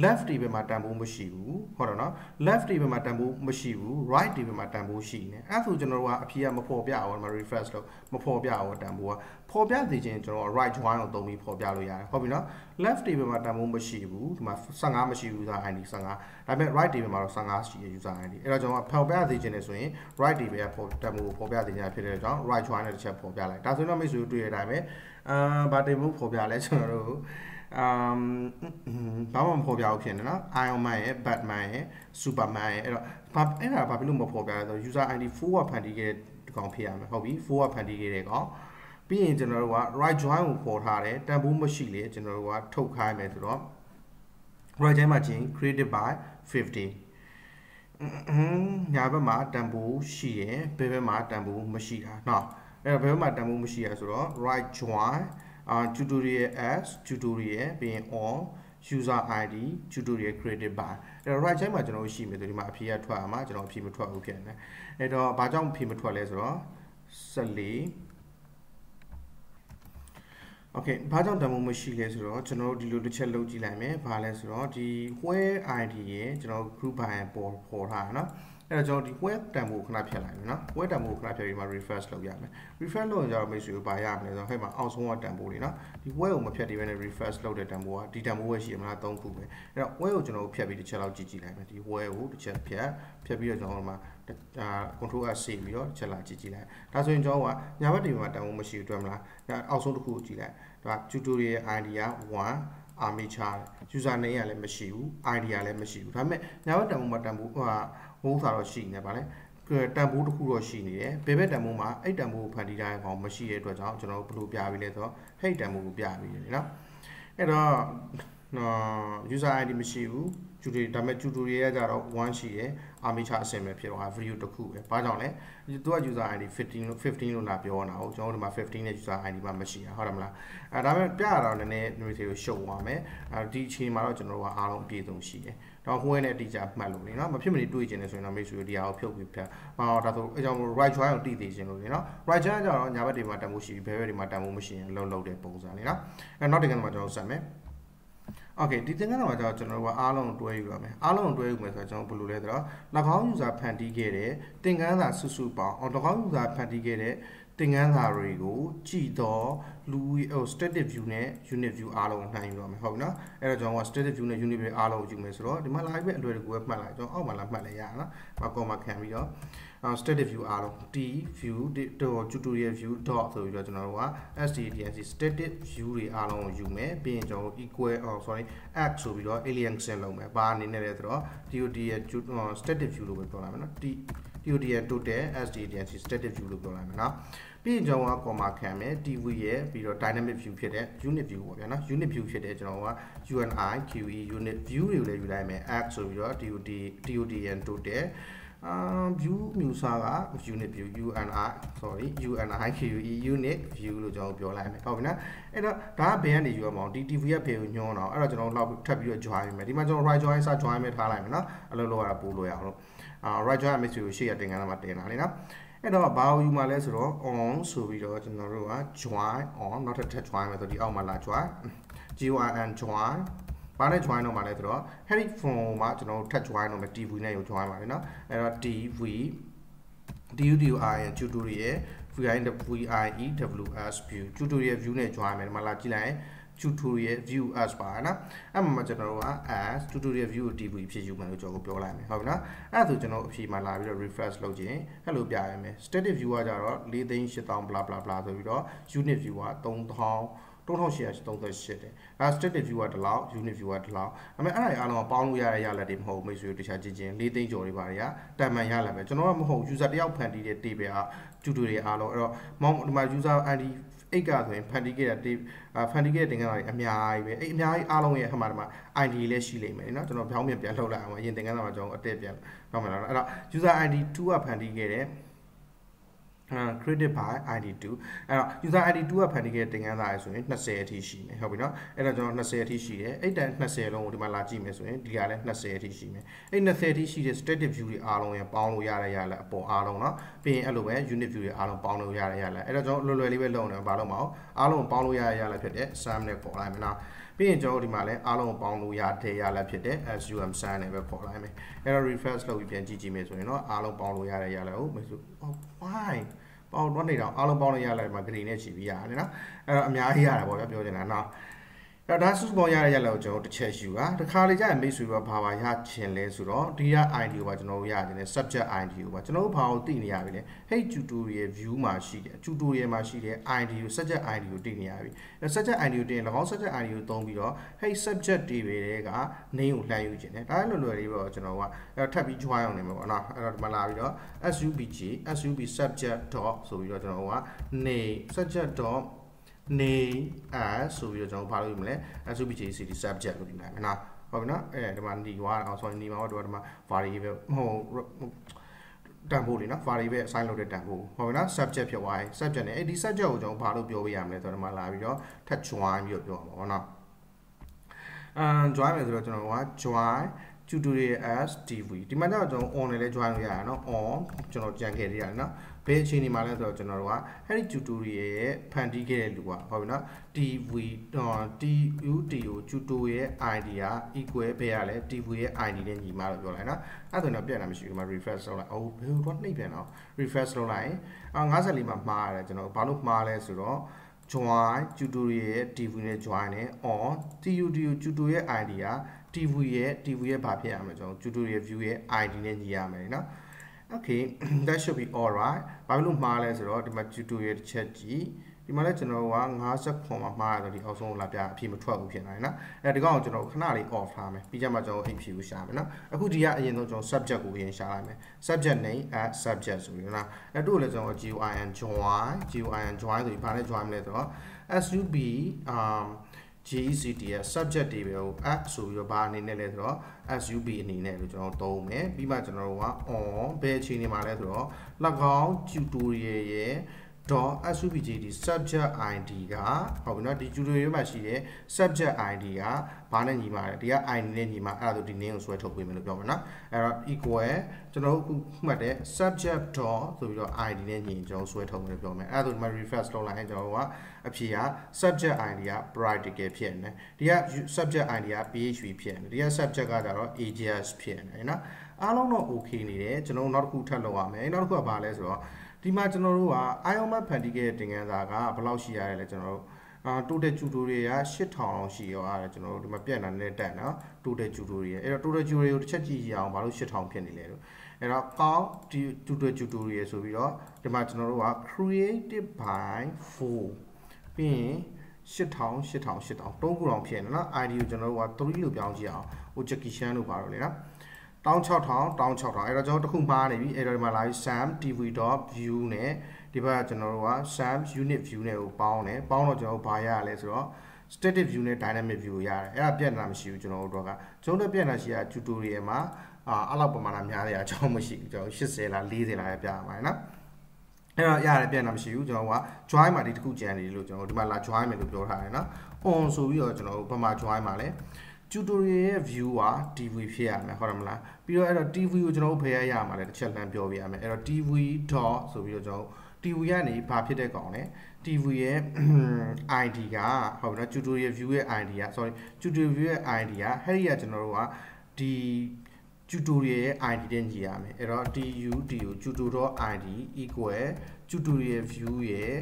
left ဒီဘက်မှာတန်ဖိုးမရှိဘူးဟုတ်တယ်နော် left ဒီဘက်မှာတန်ဖိုးမရှိဘူး right ဒီဘက်မှာတန်ဖိုးရှိနေအဲ့ဒါဆိုကျွန်တော်တို့ကအဖြေကမဖော်ပြအောင်ဒီမှာ refresh လုပ်မဖော်ပြအောင်တန်ဖိုးကဖော်ပြသိခြင်းကျွန်တော် right join ကိုသုံးပြီးဖော်ပြလို့ရတယ်ဟုတ်ပြီနော် left ဒီဘက်မှာတန်ဖိုးမရှိဘူးဒီမှာ15မရှိဘူး user ID 15ဒါပေမဲ့ right ဒီဘက်မှာတော့15ရှိရ user ID အဲ့တော့ကျွန်တော်ဖော်ပြသိခြင်းနဲ့ဆိုရင် right ဒီဘက်ကဖော်တန်ဖိုးဖော်ပြသိခြင်းဖြစ်တဲ့ကြောင့် right join နဲ့တစ်ချက်ဖော်ပြလိုက်ဒါဆိုရင်တော့မိတ်ဆွေတို့တွေ့ရတဲ့အတိုင်းပဲအာဗာတင်ဖို့ဖော်ပြလဲကျွန်တော်တို့ အမ်ဘာမှမဖော်ပြဘူးဖြစ်နေနော် Iron Man ရဲ့ Batman ရဲ့ Superman ရဲ့အဲ့တော့ဘာအဲ့ဒါဘာဖြစ်လို့မဖော်ပြလဲဆိုတော့ user ID 4ကဖန်တီးခဲ့တဲ့ကောင်ဖြစ်ရမယ်ဟုတ်ပြီ4ကဖန်တီးခဲ့တဲ့ကောင်ပြီးရင်ကျွန်တော်တို့က right join ကိုပေါ်ထားတယ်တန်ဖိုးမရှိလေကျွန်တော်တို့ကထုတ်ခိုင်းမယ်ဆိုတော့ right join မှာချင်း created by 50ညာဘက်မှာတန်ဖိုးရှိရယ်ဘယ်ဘက်မှာတန်ဖိုးမရှိတာเนาะအဲ့တော့ဘယ်ဘက်မှာတန်ဖိုးမရှိရဆိုတော့ right join အာ tutorial as tutorial ပြီးရင် on user id tutorial created by အဲ့တော့ right side မှာကျွန်တော်ရှိမယ်ဆိုဒီမှာအဖြေကထွက်အောင်မှာကျွန်တော်အဖြေမထွက်ဘူးဖြစ်နေတယ်အဲ့တော့ဘာကြောင့်အဖြေမထွက်လဲဆိုတော့14 Okay ဘာကြောင့်တမိုးမရှိလဲဆိုတော့ကျွန်တော်တို့ဒီလိုတစ်ချက်လုပ်ကြည့်လိုက်မယ်ဘာလဲဆိုတော့ဒီ where id ရဲ့ကျွန်တော် group by ပေါ်ပေါ်ထားတာเนาะ အဲ့တော့ကျွန်တော်ဒီ web တန်ဖိုးခဏဖြတ်လိုက်မယ်နော် web တန်ဖိုးခဏဖြတ်ပြီးမှ refresh လုပ်ရမယ် refresh လုပ်ရင်ကျတော့မိတ်ဆွေကိုဘာရမလဲဆိုတော့ဟဲ့မှာအောက်ဆုံးကတန်ဖိုးလေးနော်ဒီ web ကိုမဖြတ်တည်ဘဲနဲ့ refresh လုပ်တဲ့တန်ဖိုးကဒီတန်ဖိုးပဲရှိရမလား၃ခုပဲအဲ့တော့ web ကိုကျွန်တော်ဖြတ်ပြီးတစ်ချက်လောက်ကြည့်ကြည့်လိုက်မယ်ဒီ web ကိုတစ်ချက်ဖြတ်ဖြတ်ပြီးတော့ကျွန်တော်တို့မှာအာ control S ဆေးပြီးတော့တစ်ချက်လာကြည့်ကြည့်လိုက်ဒါဆိုရင်ကျွန်တော်ကညာဘက်ဒီမှာတန်ဖိုးမရှိဘူးတွေ့မလားအောက်ဆုံးတစ်ခုကိုကြည့်လိုက်ဒါ tutorial ID က1အာမီချာ user name ကလည်းမရှိဘူး ID ကလည်းမရှိဘူးဒါပေမဲ့ညာဘက်တန်ဖိုးမှာတန်ဖိုးဟို မဟုတ်တာတော့ရှိနေပါလေတန်ဖိုးတစ်ခုတော့ရှိနေတယ်ဘယ်ဘက်တန်ဖိုးမှာအဲ့တန်ဖိုးကိုဖန်တီးထားတဲ့ကောင်မရှိတဲ့အတွက်ကြောင့်ကျွန်တော်တို့ဘယ်လိုပြပေးလဲဆိုတော့ဟိတ်တန်ဖိုးကိုပြပေးတယ်နော်အဲ့တော့ user ID မရှိဘူး tutorial ဒါပေမဲ့ tutorial ကကြတော့1ရှိရယ် armature အဆင့်ပဲဖြစ်သွား video တစ်ခုပဲဘာကြောင့်လဲသူက user ID 15လို့15လို့လာပြောနေတာဟုတ်ကျွန်တော်တို့ဒီမှာ15နဲ့ user ID မှမရှိတာဟုတ်တယ်မလားအဲဒါပေမဲ့ပြရတော့နည်းနည်း numeric ကိုရှုပ်သွားမယ်အဲဒီအချိန်မှာတော့ကျွန်တော်တို့ကအားလုံးအပြည့်စုံရှိတယ်တော့ဟွဲနဲ့အတိအကျမှတ်လို့လေနော်မဖြစ်မနေတွေးကျင်နေဆိုရင်တော့မိတ်ဆွေဒီဟာကိုဖြုတ်ပြီးဖြတ်ဟောဒါဆိုအကြောင်း right join ကိုတည်တည်ခြင်းလို့လေနော် right join ကျတော့ညာဘက်ဒီမှာတန်ဖို့ရှိပြီးဘယ်ဘက်ဒီမှာတန်ဖို့မရှိရင်လုံးလုံးတဲ့ပုံစံလေနော်အဲနောက်တစ်ခါမှာကျွန်တော်ဆက်မယ် Okay ဒီသင်ခန်းစာမှာကျတော့ကျွန်တော်တို့ကအားလုံးတွဲယူရမယ်အားလုံးတွဲယူမယ်ဆိုတော့ကျွန်တော်ဘယ်လိုလဲဆိုတော့၎င်း user ဖန်တီးခဲ့တဲ့သင်ခန်းစာစုစုပေါင်း၎င်း user ဖန်တီးခဲ့တဲ့သင်ခန်းစာတွေကိုကြည်တော့လူဟို static view နဲ့ unit view အားလုံးနှိုင်းယူရမယ်ဟုတ်နော်အဲ့တော့ကျွန်တော်က static view နဲ့ unit view အားလုံးကိုယူမယ်ဆိုတော့ဒီမှာ live ပဲအလွယ်တကူပဲမှတ်လိုက်ကျွန်တော်အောက်မှာလာမှတ်လိုက်ရအောင်နော်မကောမခံပြီးတော့ static view အားလုံး t view tutorial view dot ဆိုပြီးတော့ကျွန်တော်တို့က stdnc static view တွေအားလုံးကိုယူမယ်ပြီးရင်ကျွန်တော်တို့ equal oh sorry add ဆိုပြီးတော့ alien ဆင်းလုပ်မယ်ဘာအနေနဲ့လဲဆိုတော့ dot ရဲ့ static view လို့ပဲပြောလိုက်မယ်နော် t dot ရဲ့ total stdnc static view လို့ပြောလိုက်မယ်နော်ပြီးရင်ကျွန်တော်က comma ခံမယ် tv ရဲ့ပြီးတော့ dynamic view ဖြစ်တဲ့ unit view ပေါ့ဗျာနော် unit view ဖြစ်တဲ့ကျွန်တော်က uni qe unit view တွေကိုလည်းယူလိုက်မယ် add ဆိုပြီးတော့ dot dot ရဲ့ total အာ view မျိုးစားက unit view UNI sorry UNIQE unit view လို့ကျွန်တော်ပြောလိုက်မယ်ဟုတ်ပြီနော်အဲ့တော့ဒါကဘယ်ကနေယူရမအောင်ဒီ TV ကဘယ်ကိုညွှန်းတော့အဲ့တော့ကျွန်တော်လောက်ထပ်ပြီးတော့ join မယ်ဒီမှာကျွန်တော် right join စ join မယ်ထားလိုက်မယ်နော်အဲ့လိုလုပ်ရတာပို့လို့ရအောင်လို့အာ right join မစ်ကိုရှေ့ရတင်ကန်းမှာတင်တာလေနော်အဲ့တော့ဘာကိုယူမှာလဲဆိုတော့ on ဆိုပြီးတော့ကျွန်တော်တို့က join on နောက်ထပ်ထပ် join မယ်ဆိုဒီအောက်မှာလာ join join join ဘာနဲ့ join တော့မှာလဲဆိုတော့ Harry phone မှာကျွန်တော်တို့ထပ် join တော့မယ် TV နဲ့ကို join ပါလေနော်အဲ့တော့ TV DUDI tutorial VIWEWS view tutorial view နဲ့ join မယ်ဒီမှာလာကြည့်လိုက်ရင် tutorial view as ပါနော်အဲ့မှာကျွန်တော်တို့က as tutorial view ကို TV ဖြစ်ယူမယ်လို့ကျွန်တော်ပြောလိုက်မယ်ဟုတ်ပြီနော်အဲ့ဒါဆိုကျွန်တော်အဖြေမှာလာပြီးတော့ refresh လုပ်ခြင်းအဲ့လိုပြရမယ် static view ကကြတော့4သိန်း8000 bla bla bla ဆိုပြီးတော့ unit view က3000 3838တဲ့အဲ static view ကဒီလောက် unit view ကဒီလောက်ဒါပေမဲ့အဲ့ဒါတွေအားလုံးကပေါင်းလို့ရတဲ့ရလဒ်တွေမဟုတ်မိတ်ဆွေတို့တခြားချင်းချင်း၄သိန်းကျော်တွေပါတွေကတန်မှန်ရလာပဲကျွန်တော်ကမဟုတ် user တယောက်ဖန်တီးတဲ့ table က tutorial တွေအားလုံးအဲ့တော့မောင်းဒီမှာ user ID အိတ်ကဆိုရင်ဖန်တီးခဲ့တဲ့ဖန်တီးခဲ့တဲ့တင်ကန်းစာတွေအများကြီးပဲအဲ့အများကြီးအားလုံးရဲ့အမှဒီမှာ ID လည်းရှိလိမ့်မယ်နော်ကျွန်တော်ပြောင်းပြန်ပြန်လှုပ်လိုက်အောင်အရင်တင်ကန်းစာမှာကျွန်တော်အတက်ပြန်တော့မယ်နော်အဲ့တော့ user ID 2ကဖန်တီးခဲ့တဲ့ created by id2 အဲ့တော့ user id2 ကဖန်တီးခဲ့တဲ့သင်ခန်းစာရယ်ဆိုရင်20အထိရှိမယ်ဟုတ်ပြီနော်အဲ့တော့ကျွန်တော်20အထိရှိတယ်အဲ့တန်20လုံးကိုဒီမှာလာကြည့်မယ်ဆိုရင်ဒီကလည်း20အထိရှိမယ်အဲ့20အထိရှိတဲ့ static view တွေအားလုံးရပေါင်းလို့ရရရလဲအပေါ်အားလုံးနော်ပြီးရင်အဲ့လိုပဲ unit view တွေအားလုံးပေါင်းလို့ရရရလဲအဲ့တော့ကျွန်တော်လွယ်လွယ်လေးပဲလုပ်နေဘာလို့မအောင်အားလုံးပေါင်းလို့ရရရလဲဖြစ်တဲ့ sum နဲ့ပေါ်လိုက်မယ်နော်ပြီးရင်ကျွန်တော်တို့ဒီမှာလည်းအားလုံးပေါင်းလို့ရတဲ့ရလက်ဖြစ်တဲ့ sum sum နဲ့ပဲပေါ်လိုက်မယ်အဲ့တော့ refresh လုပ်ပြီးပြန်ကြည့်ကြည့်မယ်ဆိုရင်တော့အားလုံးပေါင်းလို့ရတဲ့ရလက်ကိုမဆို why ပေါင်းတော့နေတော့အားလုံးပေါင်းလို့ရလက်မှာ green နဲ့ချီပြီးရတယ်နော်အဲ့တော့အများကြီးရတာပေါ့ဗျပြောချင်တာနော် အဲ့ဒါစုစုပေါင်းရတဲ့ရက်လောက်ကျွန်တော်တစ်ချက်ယူတာတခါလေကြာရင်မိတ်ဆွေကဘာပါရချင်လဲဆိုတော့ဒီက ID ကိုပါကျွန်တော်တို့ရချင်တယ် subject ID ကိုပါကျွန်တော်တို့ဘာကိုသိနေရပြီလဲ hey tutorial view မှာရှိတယ် tutorial မှာရှိတဲ့ ID ကို subject ID ကိုသိနေရပြီအဲ subject ID ကိုသိရင်၎င်း subject ID ကိုသုံးပြီးတော့ hey subject တွေပဲက name ကိုလှမ်းယူချင်တယ်ဒါလည်းလွယ်လွယ်လေးပေါ့ကျွန်တော်ကအဲထပ်ပြီး join အောင်နေမှာပေါ့နော်အဲ့တော့ဒီမှာလာပြီးတော့ subg sub subject dot ဆိုပြီးတော့ကျွန်တော်က name subject dot name as ဆိုပြီးတော့ကျွန်တော်ဘာလို့ယူမလဲ subject subject လို့ဒီမှာနော်ဟုတ်ပြီနော်အဲဒီမှာဒီဝါအောင်ဆိုရင်ဒီမှာတော့ဒီမှာ variable ဟိုတန်ဖိုးလေးနော် variable assign လုပ်တဲ့တန်ဖိုးဟုတ်ပြီနော် subject ဖြစ်သွားရင် subject နဲ့အဲဒီ subject ကိုကျွန်တော်ဘာလို့ပြောပေးရမလဲဆိုတော့ဒီမှာလာပြီးတော့ထပ် join ပြီးတော့ပြောမှာပေါ့နော်အမ် join မယ်ဆိုတော့ကျွန်တော်က join tutorial as tv ဒီမှာတော့ကျွန်တော် on နဲ့လည်း join လို့ရရနော် on ကျွန်တော်ကြံခဲ့သေးရတယ်နော် ဘယ်အခြေအနေမှာလဲဆိုတော့ကျွန်တော်တို့ကအဲ့ဒီ tutorial ရဲ့ဖန်တီးခဲ့တဲ့လူကဟုတ်ပြီနော် tv tut ကို tutorial ID က equal ဘယ်ရလဲ tv ရဲ့ ID နဲ့ညီမလို့ပြောလိုက်နော်အဲ့ဒါဆိုတော့ပြန်လာမရှိဘူးဒီမှာ refresh လုပ်လိုက်အိုးဘယ်တော့နှိပ်ပြန်တော့ refresh လုပ်လိုက်ရင်အာ54မှာမှားရတယ်ကျွန်တော်ဘာလို့မှားလဲဆိုတော့ join tutorial ရဲ့ tv နဲ့ join နဲ့ on tut tutorial ID က tv ရဲ့ tv ရဲ့ဘာဖြစ်ရမလဲကျွန်တော် tutorial view ရဲ့ ID နဲ့ညီရမယ်နော် okay that should be all right ဘာလို့မှားလဲဆိုတော့ဒီမှာ tutorial တစ်ချက်ကြည့်ဒီမှာလည်းကျွန်တော်က50ခွန်မှာမှားရတော့ဒီအောက်ဆုံးလာပြအဖြစ်မထွက်ဘူးဖြစ်နေတယ်နော်အဲဒီကောင်ကိုကျွန်တော်ခဏလေး off ထားမယ်ပြီးကြမှာကျွန်တော် HP ကိုရှာမယ်နော်အခုဒီကအရင်ဆုံးကျွန်တော် subject ကိုအရင်ရှာလိုက်မယ် subject name at subject ဆိုပြီးနော်အဲတို့လည်းကျွန်တော် GUIN join GUIN join ဆိုပြီးဘာနဲ့ join မလဲဆိုတော့ SUB um GECT ရဲ့ subject တွေပဲကို app ဆိုပြီးတော့ဘာအနေနဲ့လဲဆိုတော့ SUB အနေနဲ့လို့ကျွန်တော်သုံးမယ်ပြီးမှကျွန်တော်တို့က on ဘယ်အချိန်နေမှာလဲဆိုတော့၎င်း tutorial ရဲ့ .subject subject id ကဟုတ်ပြီနော်ဒီ tutorial မှာရှိတဲ့ subject id ကဘာနဲ့ညီပါတယ်ဒီက id နဲ့ညီမှာအဲ့ဒါဆိုဒီ name ကိုဆွဲထုတ်ပေးမယ်လို့ပြောမှာနော်အဲ့တော့ equal ကျွန်တော်တို့ခုမှတ်တဲ့ subject. ဆိုပြီးတော့ id နဲ့ညီကျွန်တော်ဆွဲထုတ်မယ်လို့ပြောမယ်အဲ့ဒါဆိုဒီမှာ refresh လုပ်လိုက်ရင်ကျွန်တော်တို့ကအဖြေက subject id က practical ဖြစ်နေဒီက subject id က php ဖြစ်နေဒီက subject ကကြတော့ ags ဖြစ်နေနော်အားလုံးတော့ okay နေတယ်ကျွန်တော်တို့နောက်တစ်ခုထပ်လုပ်ရမယ်နောက်တစ်ခုကဘာလဲဆိုတော့ ဒီမှာကျွန်တော်တို့က ion map ဖန်တီးခဲ့တဲ့တင်ကန်းစာကဘယ်လောက်ရှိရလဲလဲကျွန်တော်တို့အာ total tutorial က8000လောက်ရှိရောအဲ့ဒါကျွန်တော်တို့ဒီမှာပြန်လာနေတဲ့တက်နော် total tutorial အဲ့တော့ total tutorial ကိုတစ်ချက်ကြည့်ရအောင်ဘာလို့8000ဖြစ်နေလဲလို့အဲ့တော့ count tutorial tutorial ဆိုပြီးတော့ဒီမှာကျွန်တော်တို့က created by 4ပြီးရင်8000 8000 8000သုံးခုအောင်ဖြစ်နေနော် ID ကိုကျွန်တော်တို့က3လို့ပြောင်းကြည့်အောင်ဟို Jackie Chan လို့ပါတော့လေနော် 16000 16000အဲ့တော့ကျွန်တော်တခုမှားနေပြီအဲ့တော့ဒီမှာလာပြီး sam tv.view နဲ့ဒီဘက်ကကျွန်တော်တို့က sam unit view နဲ့ကိုပေါင်းတယ်ပေါင်းတော့ကျွန်တော်တို့ဘာရရလဲဆိုတော့ static view နဲ့ dynamic view ကိုရတယ်အဲ့ဒါပြတ်တာမရှိဘူးကျွန်တော်တို့ကကျွန်တော်တို့ပြတ်တာရှိတာ tutorial မှာအာအဲ့လောက်ပမာဏများတဲ့အကြောင်းမရှိဘူးကျွန်တော်80လား40လားပြရမှာနော်အဲ့တော့ရတယ်ပြန်တာမရှိဘူးကျွန်တော်က join မှာဒီတစ်ခုကြံနေလို့ကျွန်တော်ဒီမှာလာ join မယ်လို့ပြောထားတယ်နော် on ဆိုပြီးတော့ကျွန်တော်တို့ဘာမှ join မှာလဲ tutorial ရဲ့ view က TV ဖြစ်ရမယ်ဟုတ်တယ်မလားပြီးတော့အဲ့တော့ TV ကိုကျွန်တော်တို့ဖယ်ရရမှာလဲတစ်ချက်လမ်းပြောပြရမယ်အဲ့တော့ TV. ဆိုပြီးတော့ကျွန်တော် TV ကနေဘာဖြစ်တဲ့ကောင်လဲ TV ရဲ့ ID ကဟုတ်ပြီနော် tutorial view ရဲ့ ID က sorry tutorial view ရဲ့ ID ကဟဲ့ဒီကကျွန်တော်တို့ကဒီ tutorial ရဲ့ ID နဲ့ညီရမယ်အဲ့တော့ tu tu tutor.id equal tutorial view ရဲ့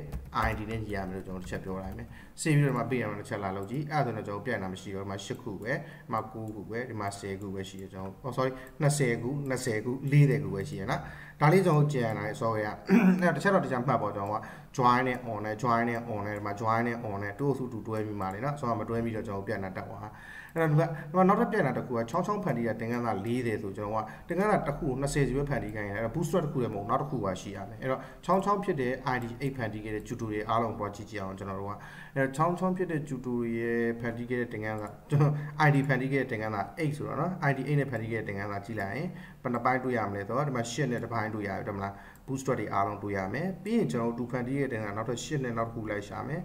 ID နဲ့ညီရမယ်လို့ကျွန်တော်တစ်ချက်ပြောလိုက်မယ်။ save ပြီးတော့မှပေးရမယ်တစ်ချက်လာလုပ်ကြည့်။အဲ့ဒါဆိုတော့ကျွန်တော်ပြန်တာမရှိတော့ဒီမှာ8ခုပဲဒီမှာ9ခုပဲဒီမှာ10ခုပဲရှိရကျွန်တော် oh sorry 20ခု20ခု40ခုပဲရှိရနော်။ဒါလေးကျွန်တော်ကြံလာတယ် software ကအဲ့တစ်ချက်တော့တစ်ချက်မှတ်ပေါ့ကျွန်တော်က join နဲ့ on နဲ့ join နဲ့ on နဲ့ဒီမှာ join နဲ့ on နဲ့တူအစုတူတွဲပြီးမှလေနော်။ဆိုတော့မတွဲပြီးတော့ကျွန်တော်ပြန်တာတက်သွား။ အဲ့တော့ဒီကနောက်တစ်ပြန်တာတစ်ခုကချောင်းချောင်းဖန်တီးတာတင်ကန်းသား40ဆိုကျွန်တော်ကတင်ကန်းသားတစ်ခုကို20စီပဲဖန်တီးခိုင်းရတယ်အဲ့တော့ booster တစ်ခုလည်းမဟုတ်နောက်တစ်ခုပါရှိရမယ်အဲ့တော့ချောင်းချောင်းဖြစ်တဲ့ ID 8ဖန်တီးခဲ့တဲ့ tutorial အားလုံးပေါ်ကြည့်ကြည့်အောင်ကျွန်တော်တို့ကအဲ့တော့ချောင်းချောင်းဖြစ်တဲ့ tutorial ဖန်တီးခဲ့တဲ့တင်ကန်းသားကျွန်တော် ID ဖန်တီးခဲ့တဲ့တင်ကန်းသား8ဆိုတော့နော် ID 8နဲ့ဖန်တီးခဲ့တဲ့တင်ကန်းသားကြည့်လိုက်ရင်ဘယ်နှပိုင်းတွေ့ရမလဲဆိုတော့ဒီမှာ8နဲ့တစ်ပိုင်းတွေ့ရတယ်မလား booster တွေအားလုံးတွေ့ရမယ်ပြီးရင်ကျွန်တော်တို့2ဖန်တီးခဲ့တဲ့တင်ကန်းနောက်ထပ်8နဲ့နောက်တစ်ခုလိုက်ရှာမယ်သင်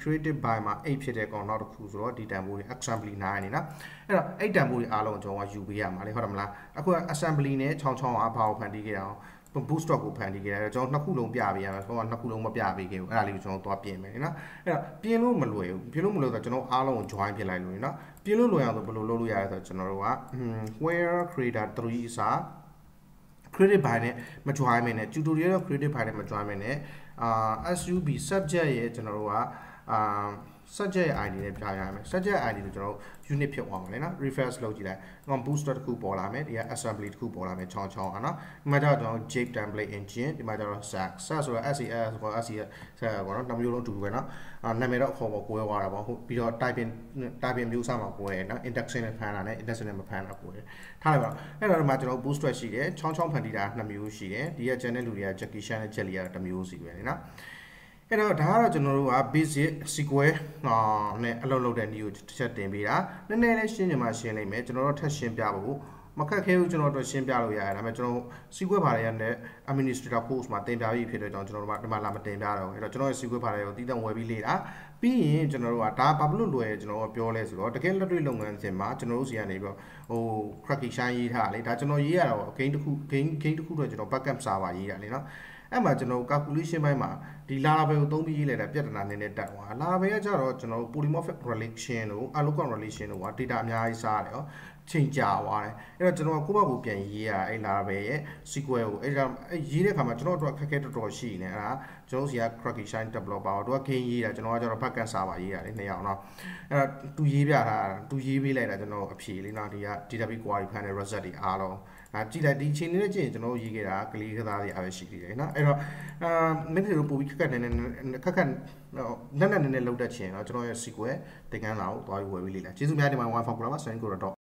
creative by မှာ8ဖြစ်တဲ့ကောင်နောက်တစ်ခုဆိုတော့ဒီတန်ဖိုးတွေ assembly 9နေနော်အဲ့တော့အဲ့တန်ဖိုးတွေအားလုံးကျွန်တော်ကယူပေးရမှာလေဟုတ်တယ်မလားအခု assembly နဲ့ချောင်းချောင်းကဘာကိုဖန်တီးခဲ့အောင် bootstrap ကိုဖန်တီးခဲ့တယ်ကျွန်တော်နှစ်ခုလုံးပြပေးရမယ်ကျွန်တော်နှစ်ခုလုံးမပြပေးခဲ့ဘူးအဲ့ဒါလေးကိုကျွန်တော်သွားပြင်မယ်နော်အဲ့တော့ပြင်လို့မလွယ်ဘူးပြင်လို့မလွယ်ဆိုတော့ကျွန်တော်အားလုံးကို join ဖြစ်လိုက်လို့နော်ပြင်လို့လွယ်အောင်ဆိုဘယ်လိုလုပ်လို့ရလဲဆိုတော့ကျွန်တော်တို့က where creator 3စာ credit by နဲ့မ join မနဲ့ tutorial ရော credit by နဲ့မ join မနဲ့ အာ SUB subject ရဲ့ကျွန်တော်တို့ကအာ subject ID နဲ့ပြရမယ် subject ID ကိုကျွန်တော်တို့ unit ဖြစ်အောင်လေနော် refresh လုပ်ကြည့်လိုက်။ကျွန်တော် booster တစ်ခုပေါ်လာမယ်ဒီက assembly တစ်ခုပေါ်လာမယ်ချောင်းချောင်းอ่ะနော်ဒီမှာကျတော့ကျွန်တော် jade template engine ဒီမှာကျတော့ sac sac ဆိုတော့ SES ဆိုတော့ SES ဆက်ပေါ့နော်နှစ်မျိုးလုံးအတူတူပဲနော်အာနာမည်တော့ခေါ်ပေါ်ကိုယ်သွားတာပေါ့ဟုတ်ပြီးတော့ typing typing မျိုးစားမှာကိုယ်ရယ်နော် index နဲ့ဖန်တာနဲ့ index နဲ့မဖန်တာကိုယ်ရယ်ထားလိုက်ပါအဲ့တော့ဒီမှာကျွန်တော် booster ရှိတယ်ချောင်းချောင်းဖန်တီးတာနှစ်မျိုးရှိတယ်ဒီက channel လူတွေက Jackie Chan နဲ့ Jelly ကတစ်မျိုးစီပဲနော် အဲ့တော့ဒါကတော့ကျွန်တော်တို့က basic SQL အာနဲ့အလုပ်လုပ်တဲ့ new တစ်ချက်တင်ပေးတာနည်းနည်းလေးရှင်းချင်မှရှင်းလိုက်မယ်ကျွန်တော်တို့ထပ်ရှင်းပြဖို့မခက်ခဲဘူးကျွန်တော်တို့ရှင်းပြလို့ရတယ်ဒါပေမဲ့ကျွန်တော် SQL ဘာတွေရတဲ့ administrator course မှာတင်ပြပြီးဖြစ်တဲ့ကြောင့်ကျွန်တော်တို့ကဒီမှာလာမတင်ပြတော့ဘူးအဲ့တော့ကျွန်တော်ရဲ့ SQL ဘာတွေကိုတည်တံ့ဝယ်ပြီးလေ့တာပြီးရင်ကျွန်တော်တို့ကဒါဘာလို့လွယ်ကျွန်တော်တို့ပြောလဲဆိုတော့တကယ်လက်တွေ့လုပ်ငန်းစဉ်မှာကျွန်တော်တို့စီကနေပြီးတော့ဟို cracky shine ရေးထားလေဒါကျွန်တော်ရေးရတော့ game တစ်ခု game game တစ်ခုတော့ကျွန်တော် backup server ရေးတာလေနော် အဲ့မှာကျွန်တော် calculation ဘိုင်းမှာဒီ Laravel ကိုသုံးပြီးရေးလိုက်တာပြဿနာနည်းနည်းတက်သွား Laravel ကကျတော့ကျွန်တော် polymorphic relation တို့ allocation relation တို့က data အများကြီးစားတယ်ဟောချိန်ကြာသွားတယ်အဲ့တော့ကျွန်တော်ကိုယ့်ဘက်ကိုပြန်ရေးရအဲ့ Laravel ရဲ့ SQL ကိုအဲ့ဒါအဲ့ရေးတဲ့ခါမှာကျွန်တော်တို့ခက်ခဲတော်တော်ရှိနေအဲ့ဒါကျွန်တော်စီက Cracky Shine developer တို့က game ရေးတာကျွန်တော်ကကျတော့ backend server ရေးတာလေနှစ်ယောက်เนาะအဲ့တော့သူရေးပြတာသူရေးပေးလိုက်တာကျွန်တော်အဖြေလေးเนาะဒီက database query ဖန်တဲ့ result တွေအားလုံး ဒါကြည့်လိုက်ဒီအချိန်လေးနဲ့ကြည့်ရင်ကျွန်တော်ရေးခဲ့တာကလေးကစားတွေအားပဲရှိသေးတယ်နော်အဲ့တော့အာမင်းတို့ပို့ပြီးခက်ခက်နေနေခက်ခက်လက်နဲ့နည်းနည်းလောက်တတ်ချင်တော့ကျွန်တော်ရဲ့ SQL သင်ခန်းစာကိုသွားပြီးဝယ်ပြီးလေ့လာကျေးဇူးများတင်ပါတယ် wifi ကိုလာပါ send ကိုတော့